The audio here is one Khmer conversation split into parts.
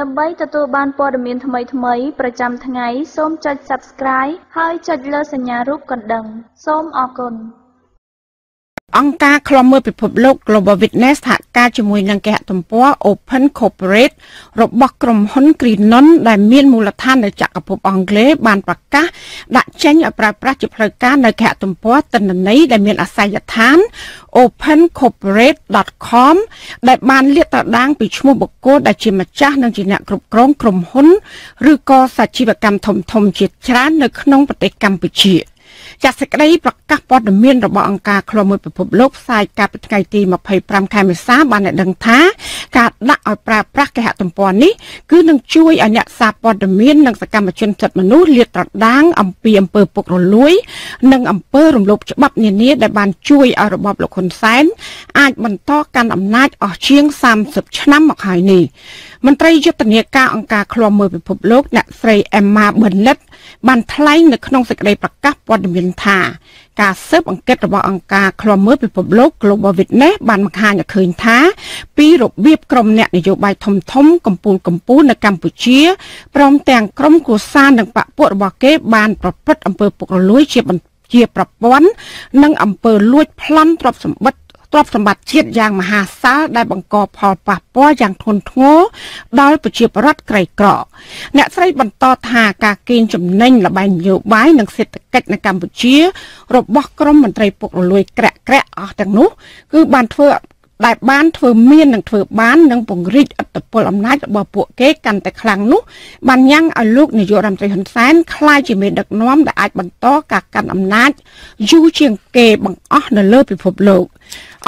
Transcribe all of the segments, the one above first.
ដើម្បីទទួលបានព័ត៌មានថ្មីៗប្រចាំថ្ងៃ សូមចុច Subscribe ហើយចុចលើសញ្ញារូបកណ្ដឹង សូមអរគុណ អង្គការឃ្លាំមើលពិភពលោក Global Witness សហការជាមួយនឹងគេហទំព័រ Open Corporate របស់ក្រុមហ៊ុន Greenon ដែលមានមូលដ្ឋាននៅចក្រភពអង់គ្លេសបានប្រកាសដាក់ចេញឲ្យប្រើប្រាស់ជាផ្លូវការនៅគេហទំព័រទិន្នន័យដែលមានអាសយដ្ឋាន opencorporate.com ដែលបានលាតត្រដាងពីឈ្មោះបុគ្គលដែលជាម្ចាស់និងជាអ្នកគ្រប់គ្រងក្រុមហ៊ុនឬក៏សាជីវកម្មធំៗជាច្រើននៅក្នុងប្រទេសកម្ពុជា។ ចាសសេចក្តីប្រកាសព័ត៌មានរបស់អង្គការឃ្លាំមើលពិភពលោកផ្សាយកាលពីថ្ងៃទី25ខែមេសាបានឲ្យដឹងថាការដាក់ឲ្យប្រើប្រាស់គេហទំព័រនេះគឺនឹងជួយឲ្យអ្នកសារព័ត៌មាននិងសកម្មជនសិទ្ធិមនុស្សលាតត្រដាងអំពីអំពើពុករលួយ និងអំពើរំលោភច្បាប់នានាដែលបានជួយឲ្យរបបលោកហ៊ុនសែនអាចបន្តកាន់អំណាចអស់ជាង30ឆ្នាំមកហើយនេះមន្ត្រីយុទ្ធនាការអង្គការឃ្លាំមើលពិភពលោកអ្នកស្រី Emma Bennett បាន ថ្លែងនៅក្នុងសេចក្តីប្រកាសព័ត៌មានថាការស៊ើបអង្កេតរបស់អង្គការឃ្លាំមើលពិភពលោក Global Witness បានបង្ហាញឲ្យឃើញថា ពីរបៀបក្រុមអ្នកនយោបាយធំធំកម្ពុជាកម្ពុជានៅកម្ពុជាព្រមទាំងក្រុមគូសានិងបពពួករបស់គេ បានប្រព្រឹត្តអំពើពុករលួយជាជាប្រព័ន្ធនិងអំពើលួចប្លន់ទ្រព្យសម្បត្តិ ទ្រព្យសម្បត្តិជាតិយ៉ាងមហាសាលដែលបង្កផលប៉ះពាល់យ៉ាងធ្ងន់ធ្ងរដល់ប្រជាពលរដ្ឋក្រីក្រ អ្នកស្រីបន្តថាការកេងចំណេញលបែងនយោបាយនិងសេដ្ឋកិច្ចនៅកម្ពុជា របស់ក្រមមន្ត្រីពុករលួយក្រាក់ក្រាក់អស់ទាំងនោះ គឺបានធ្វើដែលបានធ្វើមាននិងធ្វើបាននឹងពង្រីកអធិបតេយ្យអំណាចរបស់ពួកគេកាន់តែខ្លាំងនោះបានញ៉ាំងឲ្យលោកនាយករដ្ឋមន្ត្រីហ៊ុនសែនក្លាយជាមេដឹកនាំដែលអាចបន្តការកាន់អំណាចយូរជាងគេបង្អស់នៅលើពិភពលោក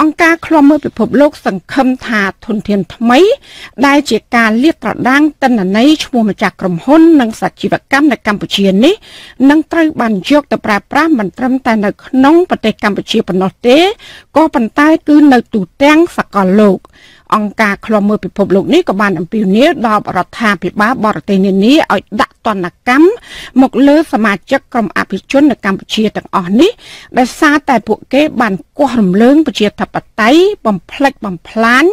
អង្គការឃ្លាំមើលពិភពលោកសង្ឃឹមថាធនធានថ្មី ដែលជាការលាតត្រដាងតិន្នន័យឈ្មោះម្ចាស់ក្រុមហ៊ុននិងសាជីវកម្មនៅកម្ពុជានេះនឹងត្រូវបានយកទៅប្រើប្រាស់មិនត្រឹមតែនៅក្នុងប្រទេសកម្ពុជាប៉ុណ្ណោះទេក៏ប៉ុន្តែគឺនៅទូទាំងសកលលោកអង្គការឃ្លាំមើលពិភពលោកនេះក៏បានអំពាវនាវដល់រដ្ឋាភិបាលបរទេសនានាឲ្យដាក់ទណ្ឌកម្មមកលើសមាជិកក្រុមអភិជននៅកម្ពុជាទាំងអស់នេះដោយសារតែពួកគេបាន គោះរំលើងប្រជាធិបតេយ្យបំផ្លិចបំផ្លាញ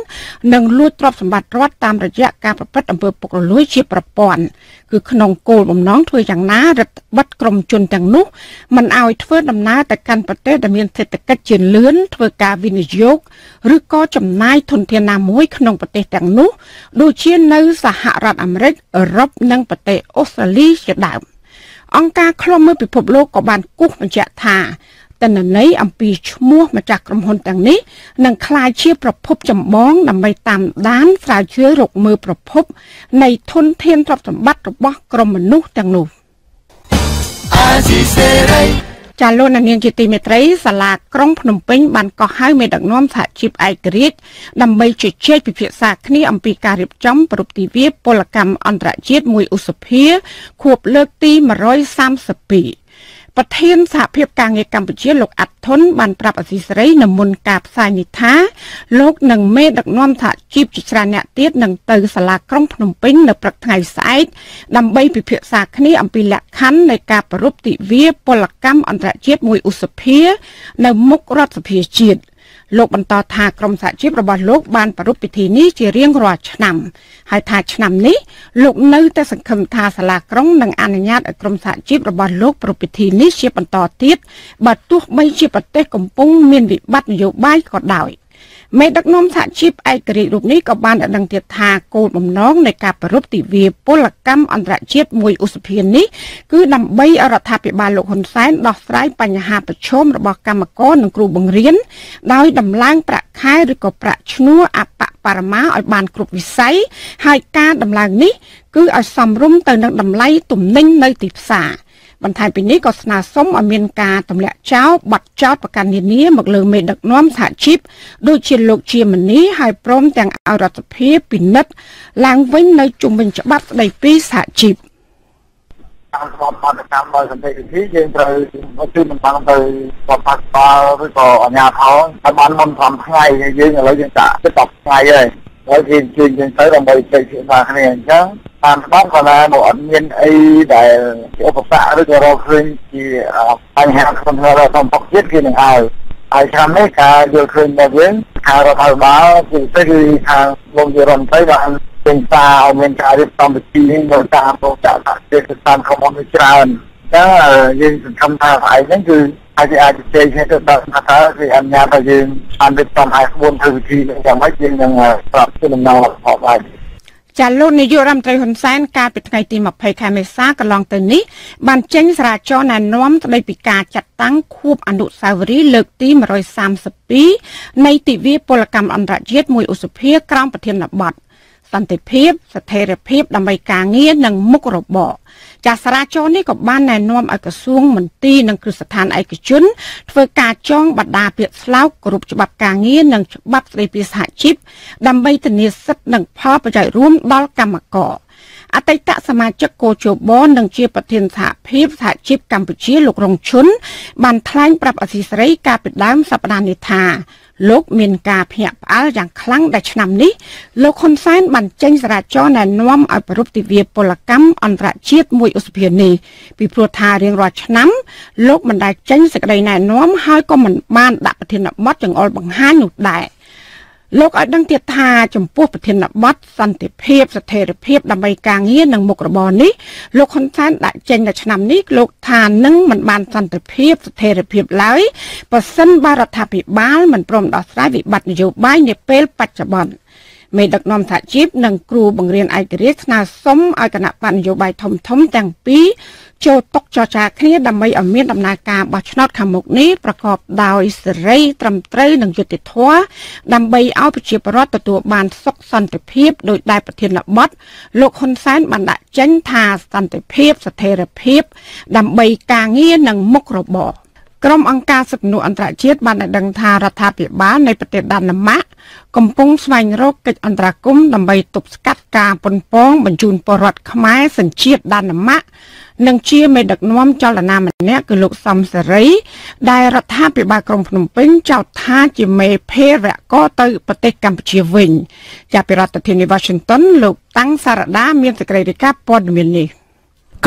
និងលួចទ្រព្យសម្បត្តិរដ្ឋតាមរយៈការប្រព្រឹត្តអំពើពុករលួយជាប្រព័ន្ធគឺក្នុងគោលបំណងធ្វើយ៉ាងណារដ្ឋបတ်ក្រុមជនទាំងនោះមិនឲ្យធ្វើដំណើរទៅកាន់ប្រទេសដែលមានសេដ្ឋកិច្ចជាលឿនធ្វើការវិនិយោគឬក៏ចំណាយធនធានណាមួយក្នុងប្រទេសទាំងនោះដូចជានៅសហរដ្ឋអាមេរិកអឺរ៉ុបនិងប្រទេសអូស្ត្រាលីជាដើមអង្គការឃ្លាំមើលពិភពលោកក៏បានគូសបញ្ជាក់ថា តនន័យអំពីឈ្មោះម្ចាស់ក្រុមហ៊ុនទាំងនេះនឹងក្លាយជាប្រភពចម្បងដើម្បីតាមដានស្រាវជ្រាវរកមើលប្រភព នៃធនធានទ្រព្យសម្បត្តិរបស់ក្រុមមនុស្សទាំងនោះអាស៊ីសេរីចាលោកនាងជាទីមេត្រីសាលាក្រុងភ្នំពេញបានកោះហៅមេដឹកនាំសហជីពឯករាជ្យដើម្បីជជែកពិភាក្សាគ្នាអំពីការរៀបចំប្រពៃទិវាពលកម្មអន្តរជាតិមួយឧសភាខួបលើកទី132 ប្រធានសហភាពការងារកម្ពុជាលោកអាត់ធុនបានប្រាប់អសីសេរីនៅមុនការផ្សាយនេះថាលោកនិងមេដឹកនាំសហជីពជាច្រើនអ្នកទៀតនឹងទៅសាលាក្រុងភ្នំពេញនៅព្រឹកថ្ងៃស្អែកដើម្បីពិភាក្សាគ្នាអំពីលក្ខខណ្ឌនៃការប្រពៃទិវាពលកម្មអន្តរជាតិមួយឧសភា នៅមុខរដ្ឋសភាជាតិ លោកបន្តថាក្រមសហជីពរបស់លោកបានប្រារព្ធពិធីនេះជារៀងរាល់ឆ្នាំហើយថាឆ្នាំនេះលោកនៅតែសង្ឃឹមថាសាលាក្រុងនឹងអនុញ្ញាតឲ្យក្រមសហជីពរបស់លោកប្រារព្ធពិធីនេះជាបន្តទៀតបើទោះបីជាប្រទេសកំពុងមានវិបត្តិនយោបាយក៏ដោយ មេដឹកនាំសហជីពឯករាជ្យរូបនេះក៏បានឲ្យដឹងទៀតថាគោលបំណងនៃការប្រពៃទិវាពលកម្មអន្តរជាតិមួយឧសភានេះគឺដើម្បីឲ្យរដ្ឋាភិបាលលោកហ៊ុនសែនដោះស្រាយបញ្ហាប្រឈមរបស់កម្មករនិងគ្រូបង្រៀនដោយដំឡើងប្រាក់ខែឬក៏ប្រាក់ឈ្នួលអបបរមាឲ្យបានគ្រប់វិស័យហើយការដំឡើងនេះគឺឲ្យសមរម្យទៅនឹងតម្លៃទំនិញនៅទីផ្សារ បន្ថែមពីនេះក៏ស្នើសុំឲ្យមានការទម្លាក់ចោលបទចោទប្រកាន់នានាមកលើមេដឹកនាំសហជីពដូចជាលោកជាមនីហើយព្រមទាំងឲ្យរដ្ឋាភិបាលពិនិត្យឡើងវិញនៅជុំវិញច្បាប់ស្ដីពីសហជីពតាមស្របបទកម្មដោយសន្តិវិធីយើងត្រូវជួយមិនបានទៅបបកបាលឬក៏អាជ្ញាធរឲ្យបានមុន5ថ្ងៃយើងឥឡូវយើងចាក់10ថ្ងៃហើយហើយគេជួយយើងទៅដើម្បីជ័យភាសាគ្នាអញ្ចឹង តាមស្បត់គាត់ថាមកអត់មានអីដែលជាឧបសគ្គឬក៏រកឃើញជាបញ្ហាក្នុងរដ្ឋសង្គមជាតិគេនឹងឲ្យហើយឆ្នាំនេះការយល់ឃើញរបស់យើងខាងរដ្ឋាភិបាលជាពិសេសគឺខាងលោកយុរដ្ឋមន្ត្រីបានពេញសារឲ្យមានការរៀបចំពិធីនេះនៅតាមរោងចក្រទេសស្ថានខំមួយច្រើនចឹងយើងសង្ឃឹមថាឯងហ្នឹងគឺអាចអាចជជែកគ្នាទៅដល់ថាគឺអនុញ្ញាតឲ្យយើងបានរៀបចំឲ្យក្បួនធ្វើពិធីយ៉ាងម៉េចយើងនឹងប្រាប់ជូនដំណឹងរបស់បាន ចាលោកនាយករដ្ឋមន្ត្រីហ៊ុនសែនកាលពីថ្ងៃទី20ខែមេសាកន្លងទៅនេះបានចេញសារចរណែនាំស្តីពីការចាត់តាំងខួបអនុស្សាវរីយ៍លើកទី132នៃទិវាពលកម្មអន្តរជាតិមួយឧសភាក្រោមប្រធានបទសន្តិភាពស្ថិរភាពដើម្បីការងារនិងមុខរបរ ចាសរាចរនេះក៏បានណែនាំឲ្យក្រសួងមន្ទីរនិងគ្រឹះស្ថានឯកជនធ្វើការចងបដាពាក្យស្លោកគ្រប់ច្បាប់ការងារនិងច្បាប់ស្តីពីសហជីពដើម្បីធានាសិទ្ធិនិងផលប្រយោជន៍រួមដល់កម្មករ អតីតសមាជិកកោជបនិងជាប្រធានសហភាពសហជីពកម្ពុជាលោករងឈុនបានថ្លែងប្រាប់អសីសេរីកាលពីដើមសប្តាហ៍នេះថាលោកមានការភ្ញាក់ផ្អើលយ៉ាងខ្លាំងដែលឆ្នាំនេះលោកហ៊ុនសែនបានចេញសារចរណែនាំឲ្យប្រពៃទិវាពលកម្មអន្តរជាតិមួយឧសភានេះពីព្រោះថារៀងរាល់ឆ្នាំលោកមិនដែលចេញសេចក្តីណែនាំហើយក៏មិនបានដាក់ប្រធានបទចង្អុលបង្ហាញនោះដែរ។ លោកឲ្យដឹងទៀតថាចំពោះប្រធានបទសន្តិភាពស្ថិរភាពដើម្បីការងារនិងមុខរបរនេះលោកហ៊ុនសែនដាក់ចេញនៅឆ្នាំនេះលោកថានឹងមិនបានសន្តិភាពស្ថិរភាពឡើយបើសិនបើរដ្ឋាភិបាលមិនព្រមដោះស្រាយវិបត្តិនយោបាយនាពេលបច្ចុប្បន្ន មេដឹកនាំសហជីពនិងគ្រូបង្រៀនឯករាជ្យស្នើសុំឲ្យគណៈបកនយោបាយធំធំទាំងពីរចូលតុចរចាគ្នាដើម្បីឲ្យមានដំណើរការបោះឆ្នោតខាងមុខនេះប្រកបដោយសេរីត្រឹមត្រូវនិងយុត្តិធម៌ដើម្បីឲ្យប្រជាពលរដ្ឋទទួលបានសុខសន្តិភាពដោយដែលប្រធានបទលោកហ៊ុនសែនបានដាក់ចេញថាសន្តិភាពស្ថិរភាព ដើម្បីការងារនិងមុខរបរ ក្រុមអង្គការសិទ្ធិមនុស្សអន្តរជាតិបានដឹងថារដ្ឋាភិបាលនៃប្រទេសដាណឺម៉ាកកំពុងស្វែងរកកិច្ចអន្តរាគមន៍ដើម្បីទប់ស្កាត់ការប៉ុនប៉ងបញ្ជូនពលរដ្ឋខ្មែរសញ្ជាតិដាណឺម៉ាកនិងជាមេដឹកនាំចលនាម្នាក់គឺលោកសំសេរី ដែលរដ្ឋាភិបាលក្រុងភ្នំពេញចោទថាជាមេភេរវកទៅប្រទេសកម្ពុជាវិញចាប់ពីរដ្ឋធានី Washington លោកតាំងសារដាមានសេចក្តីរាយការណ៍ព័ត៌មាននេះ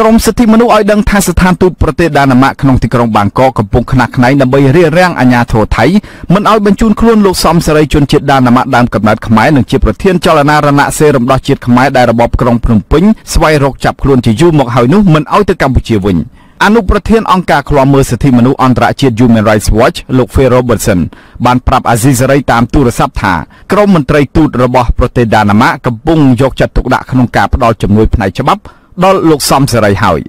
ក្រមសិទ្ធិមនុស្សឲ្យដឹងថាស្ថានទូតប្រទេសដាណឺម៉ាកក្នុងទីក្រុងបាងកកកំពុងខ្នះខ្នែងដើម្បីរារាំងអាញាធរថៃមិនឲ្យបញ្ជូនខ្លួនលោកសំសេរីជនជាតិដាណឺម៉ាកដើមកំណើតខ្មែរនិងជាប្រធានចលនារណសេរីរំដោះជាតិខ្មែរដែលរបបក្រុងភ្នំពេញស្វែងរកចាប់ខ្លួនជាយូរមកហើយនោះមិនឲ្យទៅកម្ពុជាវិញអនុប្រធានអង្គការឃ្លាំមើលសិទ្ធិមនុស្សអន្តរជាតិ Human Rights Watch លោក Phil Robertson បានប្រាប់អាស៊ីសេរីតាមទូរស័ព្ទថាក្រមមន្ត្រីទូតរបស់ប្រទេសដាណឺម៉ាកកំពុងយកចិត្តទុកដាក់ក្នុងការផ្តល់ជំនួយផ្នែកច្បាប់ ដល់លោកសំសេរីហើយ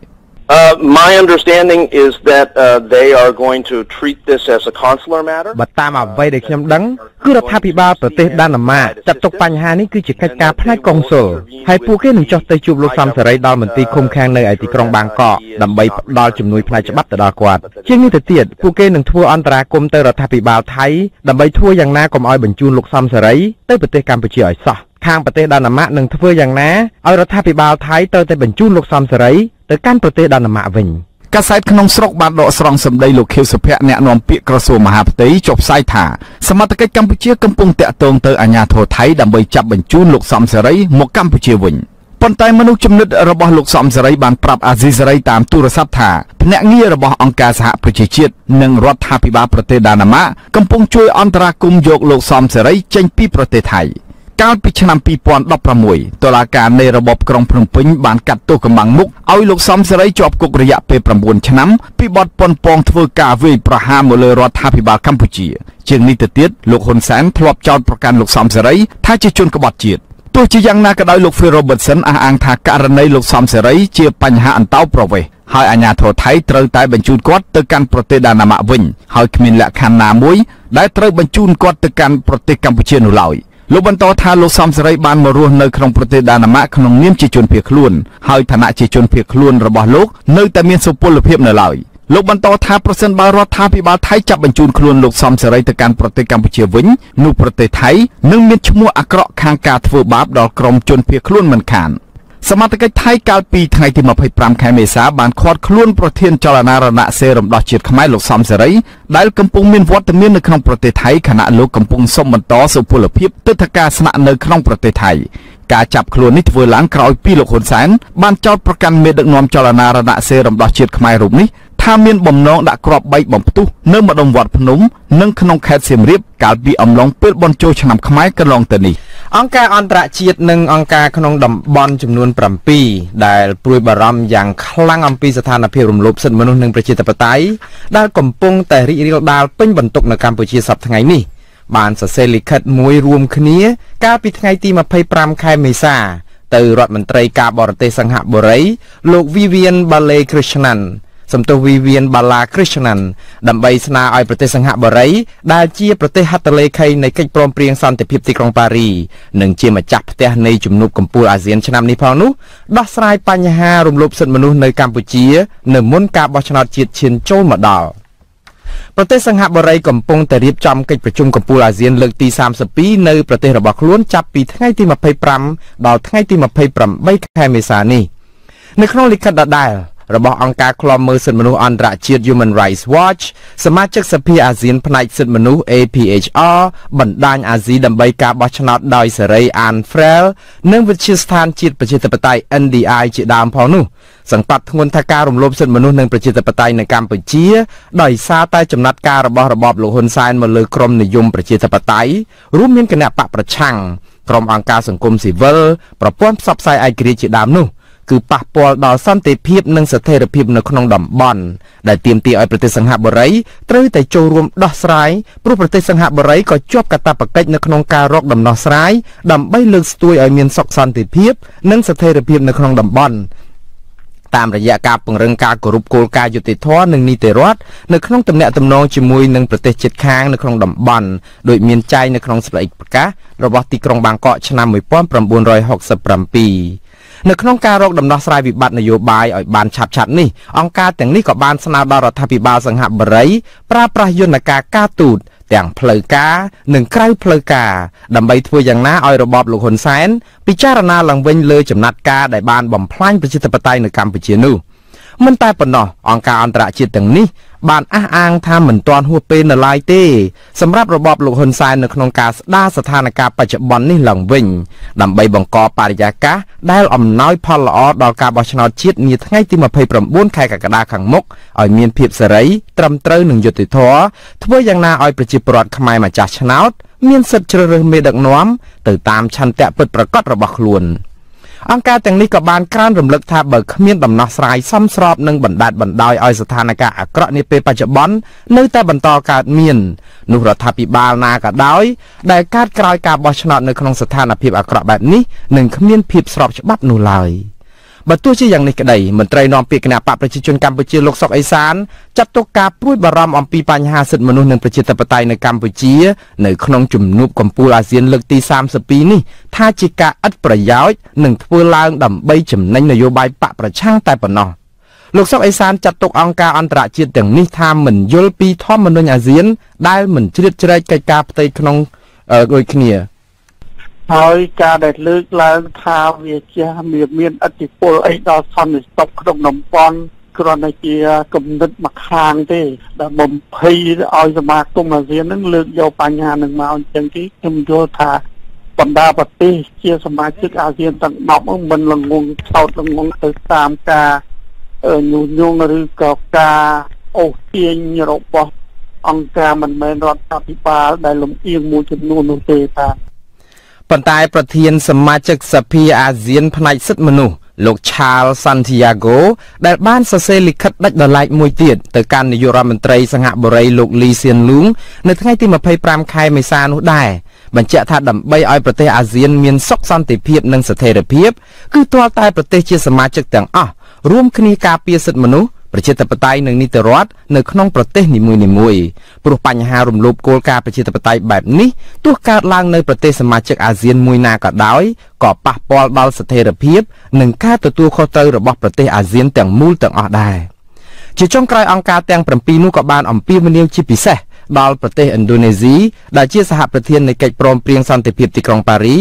Uh, my understanding is that uh, they are going to treat this as a consular matter. បើតាមអ្វីដែលខ្ញុំដឹងគឺរដ្ឋាភិបាលប្រទេសដាណឺម៉ាកចាត់ទុកបញ្ហានេះគឺជាកិច្ចការផ្នែកកុងស៊ុលហើយពួកគេនឹងចុះទៅជួបលោកសំសេរីដល់មន្ទីរឃុំឃាំងនៅឯទីក្រុងបាងកកដើម្បីផ្ដល់ជំនួយផ្នែកច្បាប់ទៅដល់គាត់ជាងនេះទៅទៀតពួកគេនឹងធ្វើអន្តរាគមន៍ទៅរដ្ឋាភិបាលថៃដើម្បីធ្វើយ៉ាងណាកុំឲ្យបញ្ជូនលោកសំសេរីទៅប្រទេសកម្ពុជាឲ្យសោះ ខាងប្រទេសដាណឺម៉ាកនឹងធ្វើយ៉ាងណាឲ្យរដ្ឋាភិបាលថៃទៅតែបញ្ជូនលោកសំសេរីទៅកាន់ប្រទេសដាណឺម៉ាកវិញកាសែតក្នុងស្រុកបានដកស្រង់សម្ដីលោកខៀវសុភ័ក្រអ្នកនាំពាក្យក្រសួងមហាផ្ទៃចុះផ្សាយថាសមត្ថកិច្ចកម្ពុជាកំពុងតាក់ទងទៅអាជ្ញាធរថៃដើម្បីចាប់បញ្ជូនលោកសំសេរីមកកម្ពុជាវិញប៉ុន្តែមនុស្សចំណិតរបស់លោកសំសេរីបានប្រាប់អាស៊ីសេរីតាមទូរស័ព្ទថាភ្នាក់ងាររបស់អង្គការសហប្រជាជាតិនិងរដ្ឋាភិបាលប្រទេសដាណាម៉ាកំពុងជួយអន្តរាគមន៍យកលោកសំសេរីចេញពីប្រទេសថៃ។ កាលពីឆ្នាំ2016តុលាការនៃរបបក្រុងភ្នំពេញបានកាត់ទោសកម្បាំងមុខឲ្យលោកសំសេរីជាប់គុករយៈពេល9ឆ្នាំពីបទប៉ុនប៉ងធ្វើការវាយប្រហារមកលើរដ្ឋាភិបាលកម្ពុជាជាងនេះទៅទៀតលោកហ៊ុនសែនធ្លាប់ចោទប្រកាន់លោកសំសេរីថាជាជនក្បត់ជាតិទោះជាយ៉ាងណាក៏ដោយលោក Phil Robertson អះអាងថាករណីលោកសំសេរីជាបញ្ហាអន្តោប្រវេសន៍ហើយអាជ្ញាធរថៃត្រូវតែបញ្ជូនគាត់ទៅកាន់ប្រទេសដាណាម៉ាកវិញហើយគ្មានលក្ខខណ្ឌណាមួយដែលត្រូវបញ្ជូនគាត់ទៅកាន់ប្រទេសកម្ពុជានោះឡើយ លោកបន្តថាលោកសំសេរីបានមករស់នៅក្នុងប្រទេសដាណាម៉ាកក្នុងនាមជាជនភៀសខ្លួនហើយឋានៈជាជនភៀសខ្លួនរបស់លោកនៅតែមានសុពលភាពនៅឡើយលោកបន្តថាប្រសិនបើរដ្ឋាភិបាលថៃចាប់បញ្ជូនខ្លួនលោកសំសេរីទៅកាន់ប្រទេសកម្ពុជាវិញនោះប្រទេសថៃនឹងមានឈ្មោះអាក្រក់ខាងការធ្វើបាបដល់ក្រុមជនភៀសខ្លួនមិនខាន។ សមត្ថកិច្ចថៃកាលពីថ្ងៃទី25ខែមេសាបានឃាត់ខ្លួនប្រធានចលនារណសេរីរំដោះជាតិខ្មែរលោកសំសេរីដែលកំពុងមានវត្តមាននៅក្នុងប្រទេសថៃខណៈលោកកំពុងសុំបន្តសុពលភាពទិដ្ឋាការស្នាក់នៅក្នុងប្រទេសថៃការចាប់ខ្លួននេះធ្វើឡើងក្រោយពីលោកហ៊ុនសែនបានចោទប្រកាន់មេដឹកនាំចលនារណសេរីរំដោះជាតិខ្មែររូបនេះថាមានបំណងដាក់គ្រាប់បែកបំផ្ទុះនៅម្ដុំវត្តភ្នំនិងក្នុងខេត្តសៀមរាបកាលពីអំឡុងពេលបុណ្យចូលឆ្នាំខ្មែរកន្លងទៅនេះ អង្គការអន្តរជាតិនិងអង្គការក្នុងតំបន់ចំនួន7ដែលព្រួយបារម្ភយ៉ាងខ្លាំងអំពីស្ថានភាពរំលោភសិទ្ធិមនុស្សនិងប្រជាធិបតេយ្យដែលកំពុងតែរីករាលដាលពេញបន្ទុកនៅកម្ពុជាសប្តាហ៍ថ្ងៃនេះបានសរសេរលិខិតមួយរួមគ្នា កាលពីថ្ងៃទី25ខែមេសាទៅរដ្ឋមន្ត្រីការបរទេសសង្ហបុរី លោក Vivian Bale Krishnan សំទោសវិវៀនបាឡាគ្រីស្ណាន់ដើម្បីស្នើឲ្យប្រទេសសង្ហបុរីដែលជាប្រទេសហត្ថលេខីនៃកិច្ចព្រមព្រៀងសន្តិភាពទីក្រុងប៉ារីនិងជាម្ចាស់ផ្ទះនៃជំនួបកម្ពុជាអាស៊ានឆ្នាំនេះផងនោះដោះស្រាយបញ្ហារំលោភសិទ្ធិមនុស្សនៅកម្ពុជានៅមុនការបោះឆ្នោតជាតិឈានចូលមកដល់ប្រទេសសង្ហបុរីកំពុងតែរៀបចំកិច្ចប្រជុំកំពូលអាស៊ានលើកទី32នៅប្រទេសរបស់ខ្លួនចាប់ពីថ្ងៃទី25ដល់ថ្ងៃទី28ខែមេសានេះនៅក្នុងលិខិតដដែល របស់អង្គការឃ្លាំមើលសិទ្ធិមនុស្សអន្តរជាតិ Human Rights Watch សមាជិកសភាអាស៊ានផ្នែកសិទ្ធិមនុស្ស APHR បណ្ដាញអាស៊ីដើម្បីការបោះឆ្នោតដោយសេរី Anne Frel និងវិទ្យាស្ថានជាតិប្រជាធិបតេយ្យ NDI ជាដើមផងនោះសង្កត់ធ្ងន់ថាការរំលោភសិទ្ធិមនុស្សនិងប្រជាធិបតេយ្យនៅកម្ពុជាដោយសារតែចំណាត់ការរបស់របបលោកហ៊ុនសែនមកលើក្រមនិយមប្រជាធិបតេយ្យរួមមានគណៈបកប្រឆាំងក្រុមអង្គការសង្គមស៊ីវិលប្រព័ន្ធផ្សព្វផ្សាយឯករាជ្យជាដើមនោះ គឺប៉ះពាល់ដល់សន្តិភាពនិងស្ថិរភាពនៅក្នុងតំបន់ដែលទាមទារឲ្យប្រទេសសង្ហបុរីត្រូវតែចូលរួមដោះស្រាយព្រោះប្រទេសសង្ហបុរីក៏ជាប់កាតព្វកិច្ចនៅក្នុងការរកដំណោះស្រាយដើម្បីលើកស្ទួយឲ្យមានសុខសន្តិភាព និងស្ថិរភាពនៅក្នុងតំបន់តាមរយៈការពង្រឹងការគោរពគោលការណ៍យុត្តិធម៌និងនីតិរដ្ឋនៅក្នុងទំនាក់ទំនងជាមួយនឹងប្រទេសជិតខាងនៅក្នុងតំបន់ដោយមានចែងនៅក្នុងស្តីប្រកាសរបស់ទីក្រុងបាងកកឆ្នាំ1967 នៅក្នុងការរកដំណោះស្រាយវិបត្តិនយោបាយឲ្យបានឆាប់ឆាប់នេះអង្គការទាំងនេះក៏បានស្នើដល់រដ្ឋាភិបាលសង្ហបុរីប្រើប្រាស់យន្តការការទូតទាំងផ្លូវការនិងក្រៅផ្លូវការដើម្បីធ្វើយ៉ាងណាឲ្យរបបលោកហ៊ុនសែនពិចារណាឡើងវិញលើចំណាត់ការដែលបានបំផ្លាញប្រជាធិបតេយ្យនៅកម្ពុជានោះមិនតែប៉ុណ្ណោះអង្គការអន្តរជាតិទាំងនេះ បានអះអាងថាមិនទាន់ហួសពេលនៅឡើយទេសម្រាប់របបលោកហ៊ុនសែននៅក្នុងការស្ដារស្ថានភាពបច្ចុប្បន្ននេះឡើងវិញដើម្បីបង្កបរិយាកាសដែលអំណោយផលល្អដល់ការបោះឆ្នោតជាតិនាថ្ងៃទី29ខែកក្កដាខាងមុខឲ្យមានភាពសេរីត្រឹមត្រូវនិងយុត្តិធម៌ធ្វើយ៉ាងណាឲ្យប្រជាពលរដ្ឋខ្មែរម្ចាស់ឆ្នោតមានសិទ្ធិជ្រើសរើសមេដឹកនាំទៅតាមឆន្ទៈពិតប្រាកដរបស់ខ្លួន។ អង្គការទាំងនេះក៏បានក្រើនរំលឹកថាបើគ្មានដំណោះស្រាយសមស្របនឹងបណ្ដាច់បណ្ដោយឲ្យស្ថានភាពអាក្រក់នាពេលបច្ចុប្បន្ននៅតែបន្តកើតមាននោះរដ្ឋាភិបាលណាក៏ដោយដែលកើតក្រោយការបោះឆ្នោតនៅក្នុងស្ថានភាពអាក្រក់បែបនេះនឹងគ្មានភាពស្របច្បាប់នោះឡើយ។ បើទោះជាយ៉ាងនេះក្តីមន្ត្រីនាំពាក្យគណៈបកប្រជាជនកម្ពុជាលោកសុកអេសានចាត់ទុកការព្រួយបារម្ភអំពីបញ្ហាសិទ្ធិមនុស្សនិងប្រជាធិបតេយ្យនៅកម្ពុជានៅក្នុងជំនួបកម្ពុជាអាស៊ានលើកទី32នេះថាជាការឥតប្រយោជន៍និងធ្វើឡើងដើម្បីចំណេញនយោបាយបកប្រឆាំងតែប៉ុណ្ណោះលោកសុកអេសានចាត់ទុកអង្គការអន្តរជាតិទាំងនេះថាមិនយល់ពីធម្មនុញ្ញអាស៊ានដែលមិនជ្រៀតជ្រែកកិច្ចការផ្ទៃក្នុងដូចគ្នា ហើយការដែលលើកឡើងថាវាជាមានមានអធិពលអីដល់សន្តិសុខក្នុងតំបន់គ្រាន់តែជាគំនិតមួយខាងទេដែលបំភ័យឲ្យសមាគមអាស៊ាននឹងលើកយកបញ្ហានឹងមកអញ្ចឹងទេខ្ញុំយល់ថាបណ្ដាប្រទេសជាសមាជិកអាស៊ានទាំង10មិនល្ងងឆ្ោតល្ងងទៅតាមការញុះញង់ឬក៏ការអូសទាញរបស់អង្គការមិនមែនរដ្ឋាភិបាលដែលលំអៀងមួយចំនួននោះទេបាទ ប៉ុន្តែប្រធានសមាជិកសភាអាស៊ានផ្នែកសិទ្ធិមនុស្សលោក Charles Santiago ដែលបានសរសេរលិខិតដាច់ដោយឡែកមួយទៀតទៅកាន់នាយករដ្ឋមន្ត្រីសង្ហបុរីលោក Lee Hsien Loong នៅថ្ងៃទី25ខែមេសានោះដែរបញ្ជាក់ថាដើម្បីឲ្យប្រទេសអាស៊ានមានសុខសន្តិភាពនិងស្ថិរភាពគឺទាល់តែប្រទេសជាសមាជិកទាំងអស់រួមគ្នាការពារសិទ្ធិមនុស្ស ប្រជាធិបតេយ្យនិងនីតិរដ្ឋនៅក្នុងប្រទេសនីមួយៗព្រោះបញ្ហារំលោភគោលការណ៍ប្រជាធិបតេយ្យបែបនេះទោះកើតឡើងនៅប្រទេសសមាជិកអាស៊ានមួយណាក៏ដោយក៏ប៉ះពាល់ដល់ស្ថិរភាពនិងការទទួលខុសត្រូវរបស់ប្រទេសអាស៊ានទាំងមូលទាំងអស់ដែរជាចុងក្រោយអង្គការទាំង7នោះក៏បានអំពាវនាវជាពិសេសដល់ប្រទេសឥណ្ឌូនេស៊ីដែលជាសហប្រធាននៃកិច្ចព្រមព្រៀងសន្តិភាពទីក្រុងប៉ារី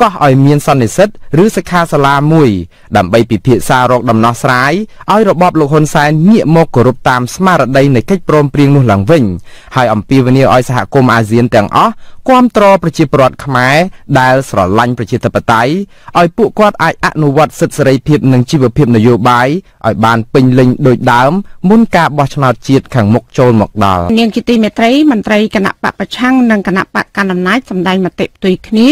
កោះឲ្យមានសន្និសិទឬសិក្ខាសាលាមួយ ដើម្បីពិភាក្សារកដំណោះស្រាយឲ្យរបបលោកហ៊ុនសែនងាកមកគោរពតាមស្មារតីនៃកិច្ចព្រមព្រៀងនោះឡើងវិញហើយអំពាវនាវឲ្យសហគមន៍អាស៊ានទាំងអស់ គគាំទ្រប្រជាពលរដ្ឋខ្មែរដែលស្រឡាញ់ប្រជាធិបតេយ្យឲ្យពួកគាត់អាចអនុវត្តសិទ្ធិសេរីភាពនិងជីវភាពនយោបាយឲ្យបានពេញលេញដូចដើមមុនការបោះឆ្នោតជាតិខាងមុខចូលមកដល់នាងជាទីមេត្រីមន្ត្រីគណៈបកប្រឆាំងនិងគណៈបកកណ្ដាលអំណាចសម្ដែងមតិផ្ទុយគ្នា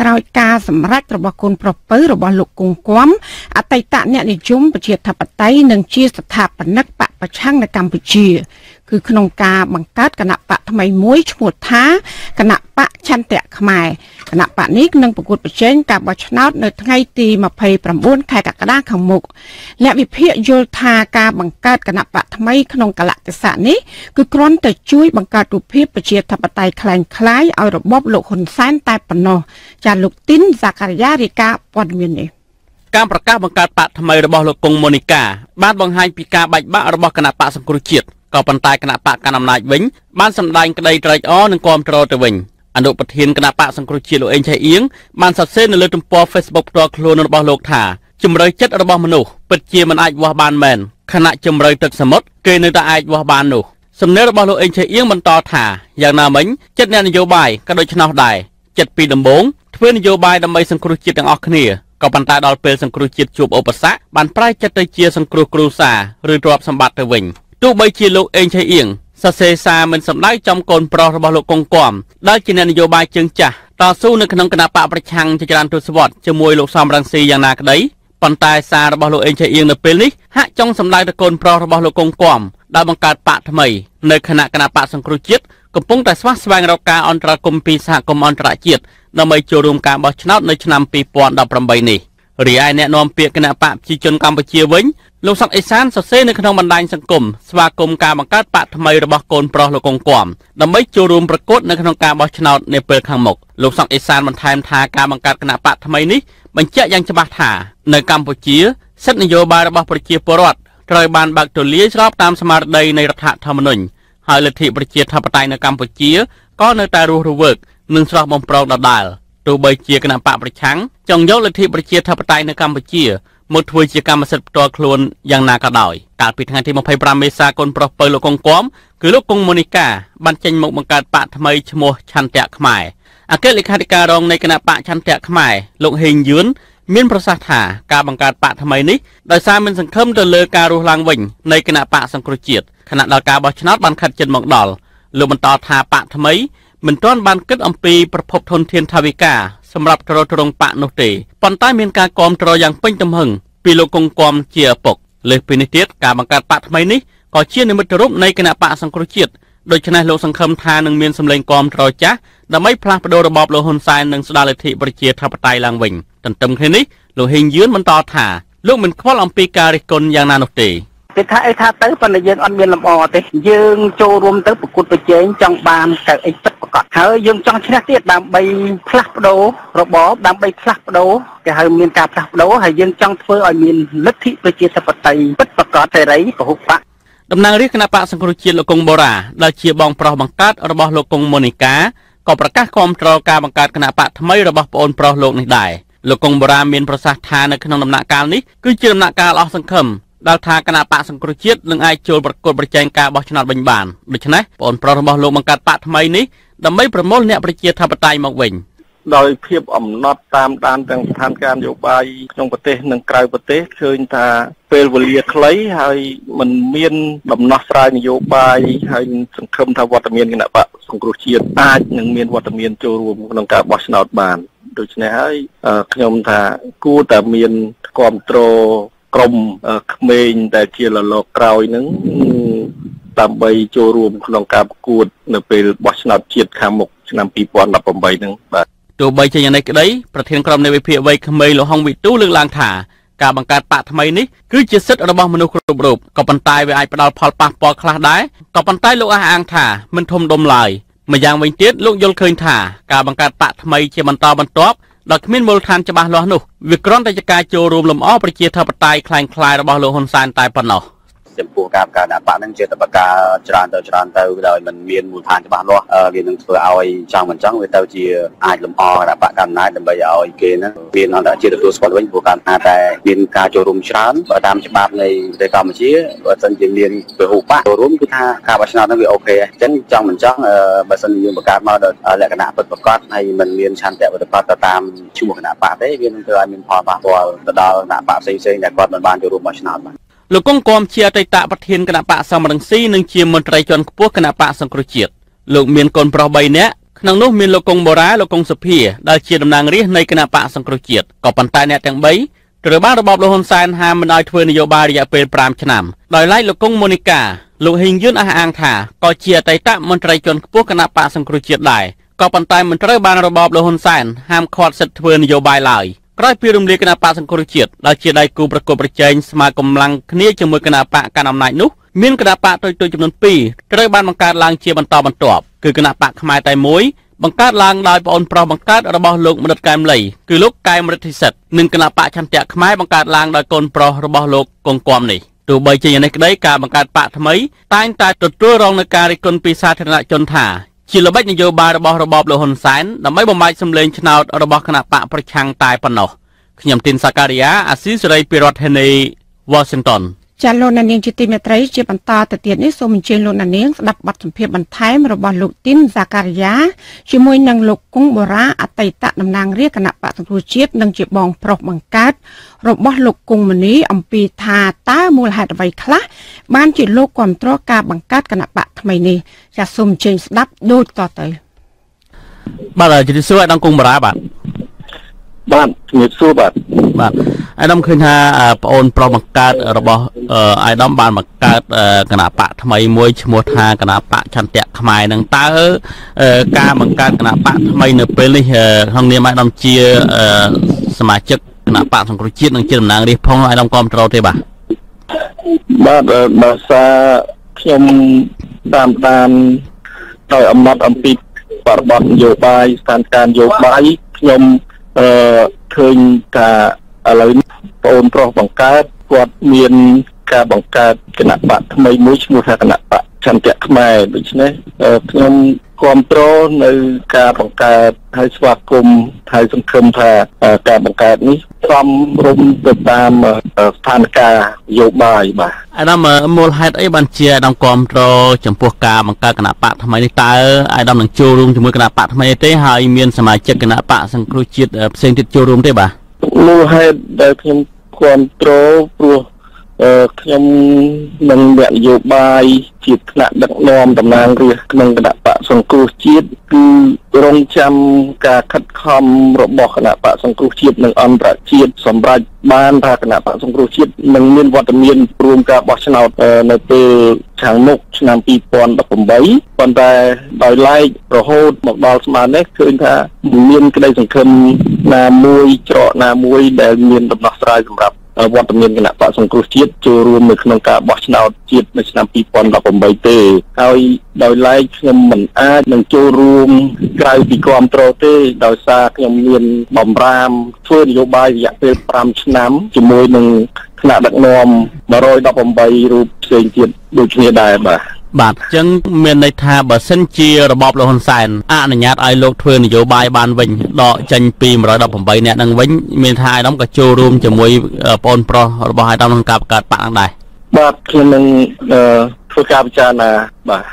ក្រោយការសម្រេចរបស់គុណប្រុសពៅរបស់លោកគង់គំអតីតអ្នកនិយមប្រជាធិបតេយ្យនិងជាស្ថាបនិកបកប្រឆាំងនៅកម្ពុជា គឺក្នុងការបង្កើតគណៈបកថ្មីមួយឈ្មោះថាគណៈបកឆន្ទៈខ្មែរគណៈបកនេះនឹងប្រកួតប្រជែងការបោះឆ្នោតនៅថ្ងៃទី29ខែកក្កដាខាងមុខអ្នកវិភាគយល់ថាការបង្កើតគណៈបកថ្មីក្នុងកលៈទេសៈនេះគឺគ្រាន់តែជួយបង្កើតរូបភាពប្រជាធិបតេយ្យคล้ายคล้ายឲ្យរបបលោកហ៊ុនសែនតែប៉ុណ្ណោះចាលោកទីនសាការីយ៉ារាយការណ៍ព័ត៌មាននេះការប្រកាសបង្កើតបកថ្មីរបស់លោកកុងម៉ូនីកាបានបង្ហាញពីការបែកបាក់របស់គណៈបកសង្គ្រោះជាតិ ក៏ប៉ុន្តែគណៈបកកណ្ដាលអំណាចវិញបានសម្ដែងក្តីត្រេកអរនិងគាំទ្រទៅវិញអនុប្រធានគណៈបកសង្គ្រោះជាតិលោកអេងឆៃអៀងបានសរសេរនៅលើទំព័រ Facebook ផ្ទាល់ខ្លួនរបស់លោកថាជំរឿចិត្តរបស់មនុស្សពិតជាមិនអាចវាស់បានមែនខណៈជំរឿទឹកសមុទ្រគេនៅតែអាចវាស់បាននោះសំណេររបស់លោកអេងឆៃអៀងបន្តថាយ៉ាងណាមិញចិត្តអ្នកនយោបាយក៏ដូច្នោះដែរចិត្តពីដំបូងធ្វើនយោបាយដើម្បីសង្គ្រោះជាតិទាំងអស់គ្នាក៏ប៉ុន្តែដល់ពេលសង្គ្រោះជាតិជួបឧបសគ្គបានប្រែចិត្តទៅជាសង្គ្រោះគ្រួសារឬទ្រព្យសម្បត្តិទៅវិញ ទោះបីជាលោកអេងឆៃអៀងសរសេរសារមិនសម្ដៅចំកូនប្រុសរបស់លោកកុងគំដែលជាអ្នកនយោបាយជើងចាស់តស៊ូនៅក្នុងគណៈបកប្រឆាំងជាច្រើនទសវត្សរ៍ជាមួយលោកសំរងស៊ីយ៉ាងណាក្តីប៉ុន្តែសាររបស់លោកអេងឆៃអៀងនៅពេលនេះហាក់ចង់សម្ដៅទៅកូនប្រុសរបស់លោកកុងគំដែលបង្កើតបកថ្មីនៅគណៈគណៈបកសង្គ្រោះជាតិកំពុងតែស្វះស្វែងរកការអន្តរាគមន៍ពីសហគមន៍អន្តរជាតិដើម្បីចូលរួមការបោះឆ្នោតនៅឆ្នាំ2018នេះ រីឯអ្នកនាំពាក្យគណៈបកប្រជាជនកម្ពុជាវិញលោកសុកអេសានសរសេរនៅក្នុងបណ្ដាញសង្គមស្វាគមន៍ការបង្កើតបកថ្មីរបស់កូនប្រុសលោកកុងគំដើម្បីចូលរួមប្រកួតនៅក្នុងការបោះឆ្នោតនាពេលខាងមុខលោកសុកអេសានបន្ថែមថាការបង្កើតគណៈបកថ្មីនេះបញ្ជាក់យ៉ាងច្បាស់ថានៅកម្ពុជាសិទ្ធិនយោបាយរបស់ប្រជាពលរដ្ឋត្រូវបានបើកទូលាយស្របតាមស្មារតីនៃរដ្ឋធម្មនុញ្ញហើយលទ្ធិប្រជាធិបតេយ្យនៅកម្ពុជាក៏នៅតែរស់រវើកនិងស្រស់បំព្រងដដែល ទោះបីជាគណៈបកប្រឆាំងចង់យកលទ្ធិប្រជាធិបតេយ្យនៅកម្ពុជាមកធ្វើជាកម្មសិទ្ធិផ្ទាល់ខ្លួនយ៉ាងណាក៏ដោយកាលពីថ្ងៃទី25មេសាកូនប្រុសពៅលោកកុងគំគឺលោកកុងម៉ូនីកាបានចេញមកបង្កើតបកថ្មីឈ្មោះឆន្ទៈខ្មែរអគ្គលេខាធិការរងនៃគណៈបកឆន្ទៈខ្មែរលោកហេងយឿនមានប្រសាសន៍ថាការបង្កើតបកថ្មីនេះដោយសារមានសង្ឃឹមទៅលើការរស់ឡើងវិញនៃគណៈបកសង្គ្រោះជាតិខណៈដល់ការបោះឆ្នោតបានខិតជិតមកដល់លោកបន្តថាបកថ្មី មិនទាន់បានគិតអំពីប្រភពធនធានថវិកាសម្រាប់ទ្រទ្រង់បកនោះទេប៉ុន្តែមានការគ្រប់គ្រងយ៉ាងពេញទំហឹងពីលោកកុងគំជាឪពុកលើសពីនេះទៀតការបង្កើតបកថ្មីនេះក៏ជានិមិត្តរូបនៃគណៈបកសង្គ្រោះជាតិដូច្នេះលោកសង្ឃឹមថានឹងមានសម្លេងគាំទ្រចាស់ដើម្បីផ្លាស់ប្តូររបបលោកហ៊ុនសែននិងស្ដារលទ្ធិប្រជាធិបតេយ្យឡើងវិញទន្ទឹមគ្នានេះលោកហេងយឿនបន្តថាលោកមិនខ្វល់អំពីការរិះគន់យ៉ាងណានោះទេ គេថាអីថាទៅប៉ុន្តែយើងអត់មានលំអទេយើងចូលរួមទៅប្រកួតប្រជែងចង់បានកៅអីពិតប្រកបហើយយើងចង់ឈ្នះទៀតដើម្បីផ្លាស់ប្ដូររបបដើម្បីផ្លាស់ប្ដូរគេហៅមានការផ្លាស់ប្ដូរហើយយើងចង់ធ្វើឲ្យមានលទ្ធិប្រជាធិបតេយ្យពិតប្រកបសេរីពហុបកតំណាងរាជគណៈបកសង្គ្រោះជាតិលោកកុងបូរ៉ាដែលជាបងប្រុសបង្កើតរបស់លោកកុងម៉ូនីកាក៏ប្រកាសគាំទ្រការបង្កើតគណៈបកថ្មីរបស់ប្អូនប្រុសលោកនេះដែរលោកកុងបូរ៉ាមានប្រសាសន៍ថានៅក្នុងដំណាក់កាលនេះគឺជាដំណាក់កាលអស់សង្ឃឹម ដែលថាគណៈបកសង្គ្រោះជាតិនឹងអាចចូលប្រកួតប្រជែងការបោះឆ្នោតវិញបានដូច្នេះបងប្រុសរបស់លោកបង្កើតបកថ្មីនេះដើម្បីប្រមូលអ្នកប្រជាធិបតេយ្យមកវិញដោយភាពអំណត់តាមដានទាំងស្ថានភាពនយោបាយក្នុងប្រទេសនិងក្រៅប្រទេសឃើញថាពេលវេលាខ្លីហើយมันមានដំណោះស្រាយនយោបាយហើយសង្ឃឹមថាវត្តមានគណៈបកសង្គ្រោះជាតិអាចនឹងមានវត្តមានចូលរួមក្នុងការបោះឆ្នោតបានដូច្នេះហើយខ្ញុំថាគួរតែមានគ្រប់គ្រង ក្រុមក្មេងដែលជាលលកក្រោយនឹងដើម្បីចូលរួមក្នុងការប្រកួត នៅពេលបោះឆ្នោតជាតិខាងមុខឆ្នាំ2018ហ្នឹងបាទទោះបីជាយ៉ាងនេះក្តីប្រធានក្រុមនៃវិភាគវ័យក្មេងលោកហុងវិទូលើកឡើងថាការបង្កើតបកថ្មីនេះគឺជាសិទ្ធិរបស់មនុស្សគ្រប់រូបក៏ប៉ុន្តែវាអាចផ្ដល់ផលប៉ះពាល់ខ្លះដែរក៏ប៉ុន្តែលោកអះអាងថាមិនធំដុំឡើយម្យ៉ាងវិញទៀតលោកយល់ឃើញថាការបង្កើតបកថ្មីជាបន្តបន្ទាប់ ដោយគ្មានមូលដ្ឋានច្បាស់លាស់នោះវាគ្រាន់តែជាការចូលរួមលំអប្រជាធិបតេយ្យคล้ายៗរបស់លោកហ៊ុនសែនតែប៉ុណ្ណោះ ចំពោះការបង្កើតគណៈបកហ្នឹងជាតបការច្រើនទៅច្រើនទៅដោយมันមានមូលដ្ឋានច្បាស់លាស់វានឹងធ្វើឲ្យចង់មិនចង់វាទៅជាអាចលំអគណៈបកកណ្ដាលដើម្បីឲ្យគេហ្នឹងមានអន្តរជាតិទទួលស្គាល់វិញព្រោះការថាតែមានការចូលរួមច្រើនបើតាមច្បាប់នៃប្រទេសកម្ពុជាបើសិនជាមានពហុបកចូលរួមគឺថាការបោះឆ្នោតហ្នឹងវាអូខេអញ្ចឹងចង់មិនចង់បើសិនយើងបង្កើតមកដោយលក្ខណៈពិតប្រាកដហើយมันមានឆន្ទៈវិតកតទៅតាមឈ្មោះគណៈបកទេវានឹងធ្វើឲ្យមានផលប៉ះពាល់ទៅដល់គណៈបកផ្សេងៗដែលគាត់មិនបានចូលរួមបោះឆ្នោតបាទ លោកកុងគំជាអតីតប្រធានគណៈបកសំរងស៊ីនិងជាមន្ត្រីជាន់ខ្ពស់គណៈបកសង្គ្រោះជាតិលោកមានកូនប្រុស3នាក់ក្នុងនោះមានលោកកុងបូរ៉ាលោកកុងសុភាដែលជាតំណាងរាស្ត្រនៃគណៈបកសង្គ្រោះជាតិក៏ប៉ុន្តែអ្នកទាំង3ត្រូវបានរបបលោកហ៊ុនសែនហាមមិនឲ្យធ្វើនយោបាយរយៈពេល5ឆ្នាំដោយឡែកលោកកុងម៉ូនីកាលោកហ៊ីងយឿនអះអាងថាក៏ជាអតីតមន្ត្រីជាន់ខ្ពស់គណៈបកសង្គ្រោះជាតិដែរក៏ប៉ុន្តែមិនត្រូវបានរបបលោកហ៊ុនសែនហាមឃាត់សិទ្ធិធ្វើនយោបាយឡើយ ក្រោយពីរំលាយគណៈបកសង្គ្រោះជាតិដែលជាដៃគូប្រកបប្រជែងស្មើកម្លាំងគ្នាជាមួយគណៈបកកណ្ដាលអំណាចនោះមានគណៈបកតូចៗចំនួន2ត្រូវបានបង្កើតឡើងជាបន្តបន្ទាប់គឺគណៈបកខ្មែរតែមួយបង្កើតឡើងដោយប្អូនប្រុសបង្កើតរបស់លោកមនិតកែមលីគឺលោកកែមរិទ្ធិសិទ្ធនិងគណៈបកឆន្ទៈខ្មែរបង្កើតឡើងដោយកូនប្រុសរបស់លោកកងគំនេះទោះបីជាយ៉ាងនេះក្តីការបង្កើតបកថ្មីតែងតែទទួលរងនឹងការរិះគន់ពីសាធារណជនថា ជាល្បិចនយោបាយរបស់របបលោកហ៊ុនសែនដើម្បីបំបាយសម្លេងឆ្នោតរបស់គណៈបកប្រឆាំងតែប៉ុណ្ណោះខ្ញុំទីនសាការីយ៉ាអាស៊ីសេរីពីរដ្ឋធានី Washington ចាលោកនាងជាទីមេត្រីជាបន្តទៅទៀតនេះសូមអញ្ជើញលោកនាងស្ដាប់បទសម្ភាសន៍បន្ថែមរបស់លោកទីនសាការីយ៉ាជាមួយនឹងលោកគង់បូរ៉ាអតីតតំណាងរាជគណៈបកសង្គ្រោះជាតិនិងជាបងប្រុសបង្កើតរបស់លោកគង់មនីអំពីថាតើមូលហេតុអ្វីខ្លះបានជាលោកគ្រប់គ្រងការបង្កើតគណៈបកថ្មីនេះចាសូមអញ្ជើញស្ដាប់ដូចតទៅបាទជំរាបសួរអាដាមគង់បូរ៉ាបាទ បាទជំរាបសួរបាទបាទអាដាមឃើញថាប្អូនប្រុសបង្កើតរបស់អាដាមបានបង្កើតគណៈបកថ្មីមួយឈ្មោះថាគណៈបកឆន្ទៈខ្មែរនឹងតើការបង្កើតគណៈបកថ្មីនៅពេលនេះក្នុងនាមអាដាមជាសមាជិកគណៈបកសង្គ្រោះជាតិនិងជាតំណាងរាស្ត្រផងអាដាមគ្រប់ត្រូលទេបាទបាទបើសារខ្ញុំតាមតាមដោយអំណត់អំពីបរិបទនយោបាយស្ថានភាពនយោបាយខ្ញុំ អឺឃើញថាឥឡូវនេះបងប្រុសបង្កើតគាត់មាន ការបង្កើតគណៈបកថ្មីមួយឈ្មោះថាគណៈបកចន្ទៈខ្មែរដូច្នេះខ្ញុំគ្រប់គ្រងនៅការបង្កើតហើយស្វាគមន៍ហើយសង្ឃឹមថាការបង្កើតនេះសំរុំទៅតាមស្ថានភាពនយោបាយបាទអាដាមមូលហេតុអីបានជាអាដាមគ្រប់គ្រងចំពោះការបង្កើតគណៈបកថ្មីនេះតើអាដាមនឹងចូលរួមជាមួយគណៈបកថ្មីទេហើយមានសមាជិកគណៈបកសង្គ្រោះជាតិផ្សេងទៀតចូលរួមទេបាទមូលហេតុដែលខ្ញុំគ្រប់គ្រងព្រោះ ខ្ញុំនិងអ្នកនយោបាយជាថ្នាក់ដឹកនាំតំណាងរាស្ត្រក្នុងគណៈបកសង្គ្រោះជាតិគឺរងចាំការខិតខំរបស់គណៈបកសង្គ្រោះជាតិនិងអន្តរជាតិសម្រាប់បានថាគណៈបកសង្គ្រោះជាតិនឹងមានវត្តមានរួមការបោះឆ្នោតនៅពេលខាងមុខឆ្នាំ2018ប៉ុន្តែដោយឡែករហូតមកដល់ស្មើនេះឃើញថាមានក្តីសង្ឃឹមណាមួយច្រកណាមួយដែលមានដំណោះស្រាយសម្រាប់ វត្តមានគណៈបកសង្គ្រោះជាតិចូលរួមនៅក្នុងការបោះឆ្នោតជាតិនៅឆ្នាំ2018ទេហើយដោយឡែកខ្ញុំមិនអាចនឹងចូលរួមក្រៅពីគ្រប់គ្រងទេដោយសារខ្ញុំមានបំរាមធ្វើនយោបាយរយៈពេល5ឆ្នាំជាមួយនឹងថ្នាក់ដឹកនាំ118រូបផ្សេងទៀតដូចគ្នាដែរបាទ បាទអញ្ចឹងមានន័យថាបើសិនជារបបលោកហ៊ុនសែនអនុញ្ញាតឲ្យលោកធ្វើនយោបាយបានវិញដកចេញពី118នាក់នឹងវិញមានថាអាយដាមក៏ចូលរួមជាមួយបងប្រុសរបស់អាយដាមក្នុងការបង្កើតបកនឹងដែរបាទខ្ញុំនឹងធ្វើការពិចារណាបាទ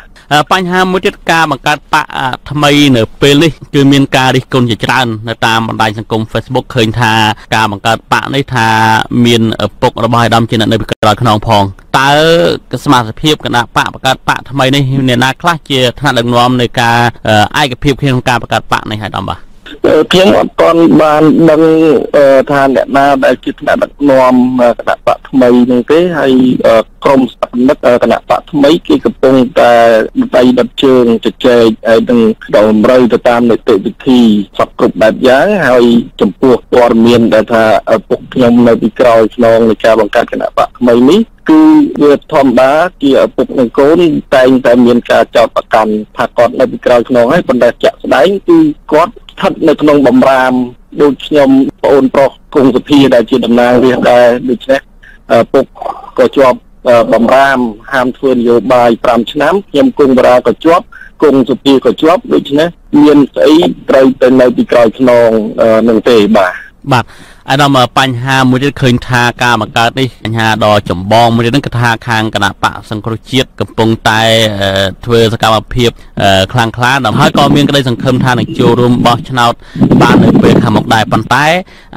បញ្ហាមួយទៀតការបង្កើតបកថ្មីនៅពេលនេះគឺមានការរិះគន់ជាច្រើននៅតាមបណ្ដាញសង្គម Facebook ឃើញថាការបង្កើតបកនេះថាមានពុករបស់អាដាមជាអ្នកនៅពីក្រោយខ្នងផងតើសមាជិកភាពគណៈបកបង្កើតបកថ្មីនេះអ្នកណាខ្លះជាថ្នាក់ដឹកនាំនៃការឯកភាពក្នុងការបង្កើតបកនេះអាដាមបាទ ខ្ញុំអត់ទាន់បានដឹងថាអ្នកណាដែលជាថ្នាក់ដឹកនាំគណៈបកថ្មីនឹងទេហើយក្រមស្ថាបនិកគណៈបកថ្មីគេកំពុងតែដៃដុតជើងជជែកហើយនឹងតម្រូវទៅតាមនីតិវិធីសពគ្រប់បែបយ៉ាងហើយចំពោះព័ត៌មានដែលថាពុកខ្ញុំនៅពីក្រោយខ្នងនៃការបង្កើតគណៈបកថ្មីនេះគឺវាធម្មតាជាឪពុកនិងកូនតែងតែមានការចោទប្រកាន់ថាគាត់នៅពីក្រោយខ្នងហើយប៉ុន្តែជាក់ស្ដែងគឺគាត់ ស្ថិតនៅក្នុងបំរាមដូចខ្ញុំប្អូនប្រុសគង់សុភាដែលជាតំណាងរាស្ត្រដែរដូច្នេះពុកក៏ជាប់បំរាមហាមធ្វើនយោបាយ5ឆ្នាំខ្ញុំគង់បរាក៏ជាប់គង់សុភាក៏ជាប់ដូច្នេះមានស្អីត្រូវទៅនៅពីក្រោយខ្នងនឹងទេបាទបាទ អាដាមបញ្ហាមួយទៀតឃើញថាការបង្កើតនេះបញ្ហាដ៏ចម្បងមួយទៀតហ្នឹងគឺថាខាងគណៈបកសង្គ្រោះជាតិកំពុងតែធ្វើសកម្មភាពខ្លាំងក្លាដល់ហើយក៏មានក្តីសង្ឃឹមថានឹងចូលរួមបោះឆ្នោតបាននៅពេលខាងមុខដែរប៉ុន្តែ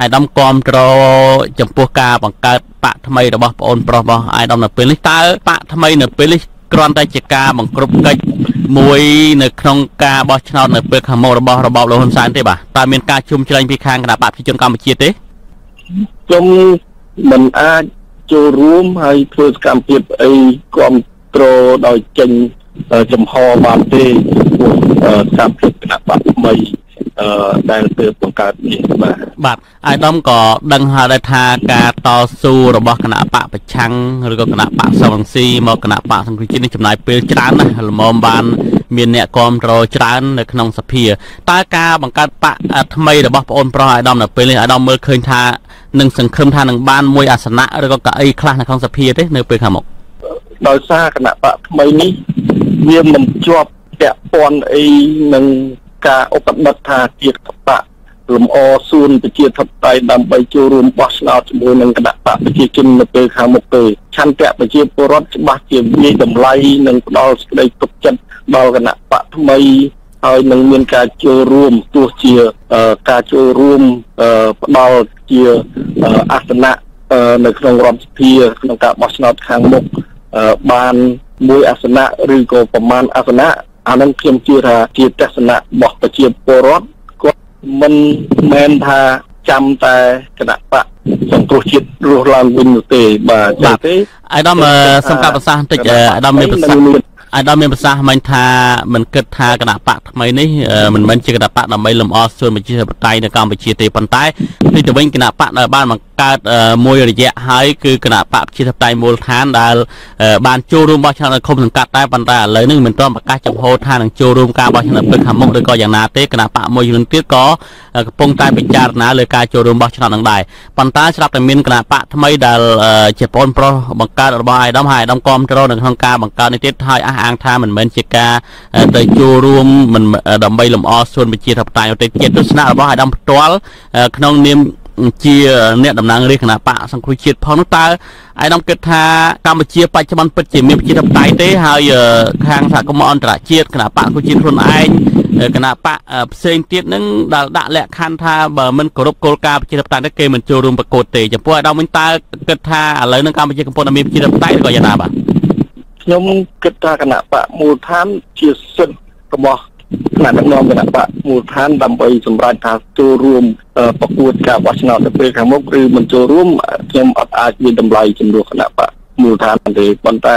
អាដាមគ្រប់គ្រងចំពោះការបង្កើតបកថ្មីរបស់ប្អូនប្រុសរបស់អាដាមនៅពេលនេះតើបកថ្មីនៅពេលនេះគ្រាន់តែជាការបង្ក្រប់កិច្ចមួយនៅក្នុងការបោះឆ្នោតនៅពេលខាងមុខរបស់របបលោកហ៊ុនសែនទេបាទតើមានការជុំជ្រែងពីខាងគណៈបកប្រជាជនកម្ពុជាទេ ខ្ញុំមិនអាចចូលរួមហើយធ្វើសកម្មភាពអីគ្រប់គ្រងដោយចេញចំហបានទេពួកសកម្មភាពគណៈបកថ្មីអឺដែលទើបបង្កើតនេះបាទបាទអាយដាមក៏ដឹងហើយដែរថាការតស៊ូរបស់គណៈបកប្រឆាំងឬក៏គណៈបកសង្ស៊ីមកគណៈបកសង្គ្រោះជាតិនេះចំណាយពេលច្រើនណាស់ល្មមបាន មានអ្នកគ្រប់គ្រងច្រើន នៅក្នុងសភាតើការបង្កើតបកថ្មីរបស់ប្អូនប្រុសអាយដាមនៅពេលនេះអាយដាមមើលឃើញថា នឹងសង្ឃឹមថានឹងបានមួយអាសនៈឬក៏កៅអីខ្លះនៅក្នុងសភាទេនៅពេលខាងមុខដោយសារគណៈបកថ្មីនេះវាមិនជាប់ពាក់ព័ន្ធអីនឹងការឧបដិតថាជាតិបកលំអសួនប្រជាធិបតេយ្យដើម្បីចូលរួមបោះឆ្នោតជាមួយនឹងគណៈបកប្រជាជននៅពេលខាងមុខទេឆន្ទៈប្រជាពលរដ្ឋច្បាស់ជាវាតម្លៃនិងផ្ដល់សេចក្តីទុកចិត្តដល់គណៈបកថ្មី ហើយនឹងមានការចូលរួមទោះជាការចូលរួមផ្ដល់ជាអាសនៈនៅក្នុងរដ្ឋសភាក្នុងការបោះឆ្នោតខាងមុខបានមួយអាសនៈឬក៏ប្រមាណអាសនៈអានឹងខ្ញុំជឿថាជាទស្សនៈរបស់ប្រជាពលរដ្ឋគាត់មិនមែនថាចាំតែគណៈបកសង្គ្រោះជាតិរស់ឡើងវិញនោះទេបាទចា៎ទេអាយដាមសំកាប់ប្រសាសន៍បន្តិចអាយដាមមានប្រសាសន៍ អាយដាមមានប្រសាសន៍មិញថាមិនគិតថាគណៈបកថ្មីនេះមិនមែនជាគណៈបកដើម្បីលំអសួនប្រជាធិបតេយ្យនៅកម្ពុជាទេប៉ុន្តែនេះទៅវិញគណៈបកដែលបានបង្កើតមួយរយៈហើយគឺគណៈបកប្រជាធិបតេយ្យមូលដ្ឋានដែលបានចូលរួមបោះឆ្នោតនៅឃុំសង្កាត់ដែរប៉ុន្តែឥឡូវនេះមិនទាន់ប្រកាសចំហថានឹងចូលរួមការបោះឆ្នោតពេលខាងមុខឬក៏យ៉ាងណាទេគណៈបកមួយចំនួនទៀតក៏កំពុងតែពិចារណាលើការចូលរួមបោះឆ្នោតនឹងដែរប៉ុន្តែស្រាប់តែមានគណៈបកថ្មីដែលជាប្អូនប្រុសបង្កើតរបស់អាយដាមហើយអាយដាមគាំទ្រនៅក្នុងការបង្កើតនេះទៀតហើយអះអាងថាមិនមែនជាការទៅចូលរួមមិនដើម្បីលំអសួនវិជាធិបតេយ្យទេជាទស្សនៈរបស់អាយដាមផ្ទាល់ក្នុងនាម ជាអ្នកតំណាងរាជគណៈបកសង្គ្រោះជាតិផងនោះតើឯកឧត្តមគិតថាកម្ពុជាបច្ចុប្បន្នពិតជាមានប្រជាធិបតេយ្យទេហើយខាងសហគមន៍អន្តរជាតិគណៈបកសង្គ្រោះជាតិខ្លួនឯងគណៈបកផ្សេងទៀតនឹងដែលដាក់លក្ខខណ្ឌថាបើមិនគោរពគោលការណ៍ប្រជាធិបតេយ្យទេគេមិនចូលរួមប្រកួតទេចំពោះឯកឧត្តមវិញតើគិតថាឥឡូវនឹងកម្ពុជាកំពុងតែមានប្រជាធិបតេយ្យឬក៏យ៉ាងណាបាទខ្ញុំគិតថាគណៈបកមូលដ្ឋានជាសិទ្ធិរបស់ ថ្នាក់ដឹកនាំគណៈបកមូលដ្ឋានដើម្បីសម្រេចថាចូលរួមប្រកួតការបោះឆ្នោតនៅពេលខាងមុខឬមិនចូលរួមខ្ញុំអត់អាចមានតម្លៃជំនួសគណៈបកមូលដ្ឋានទេប៉ុន្តែ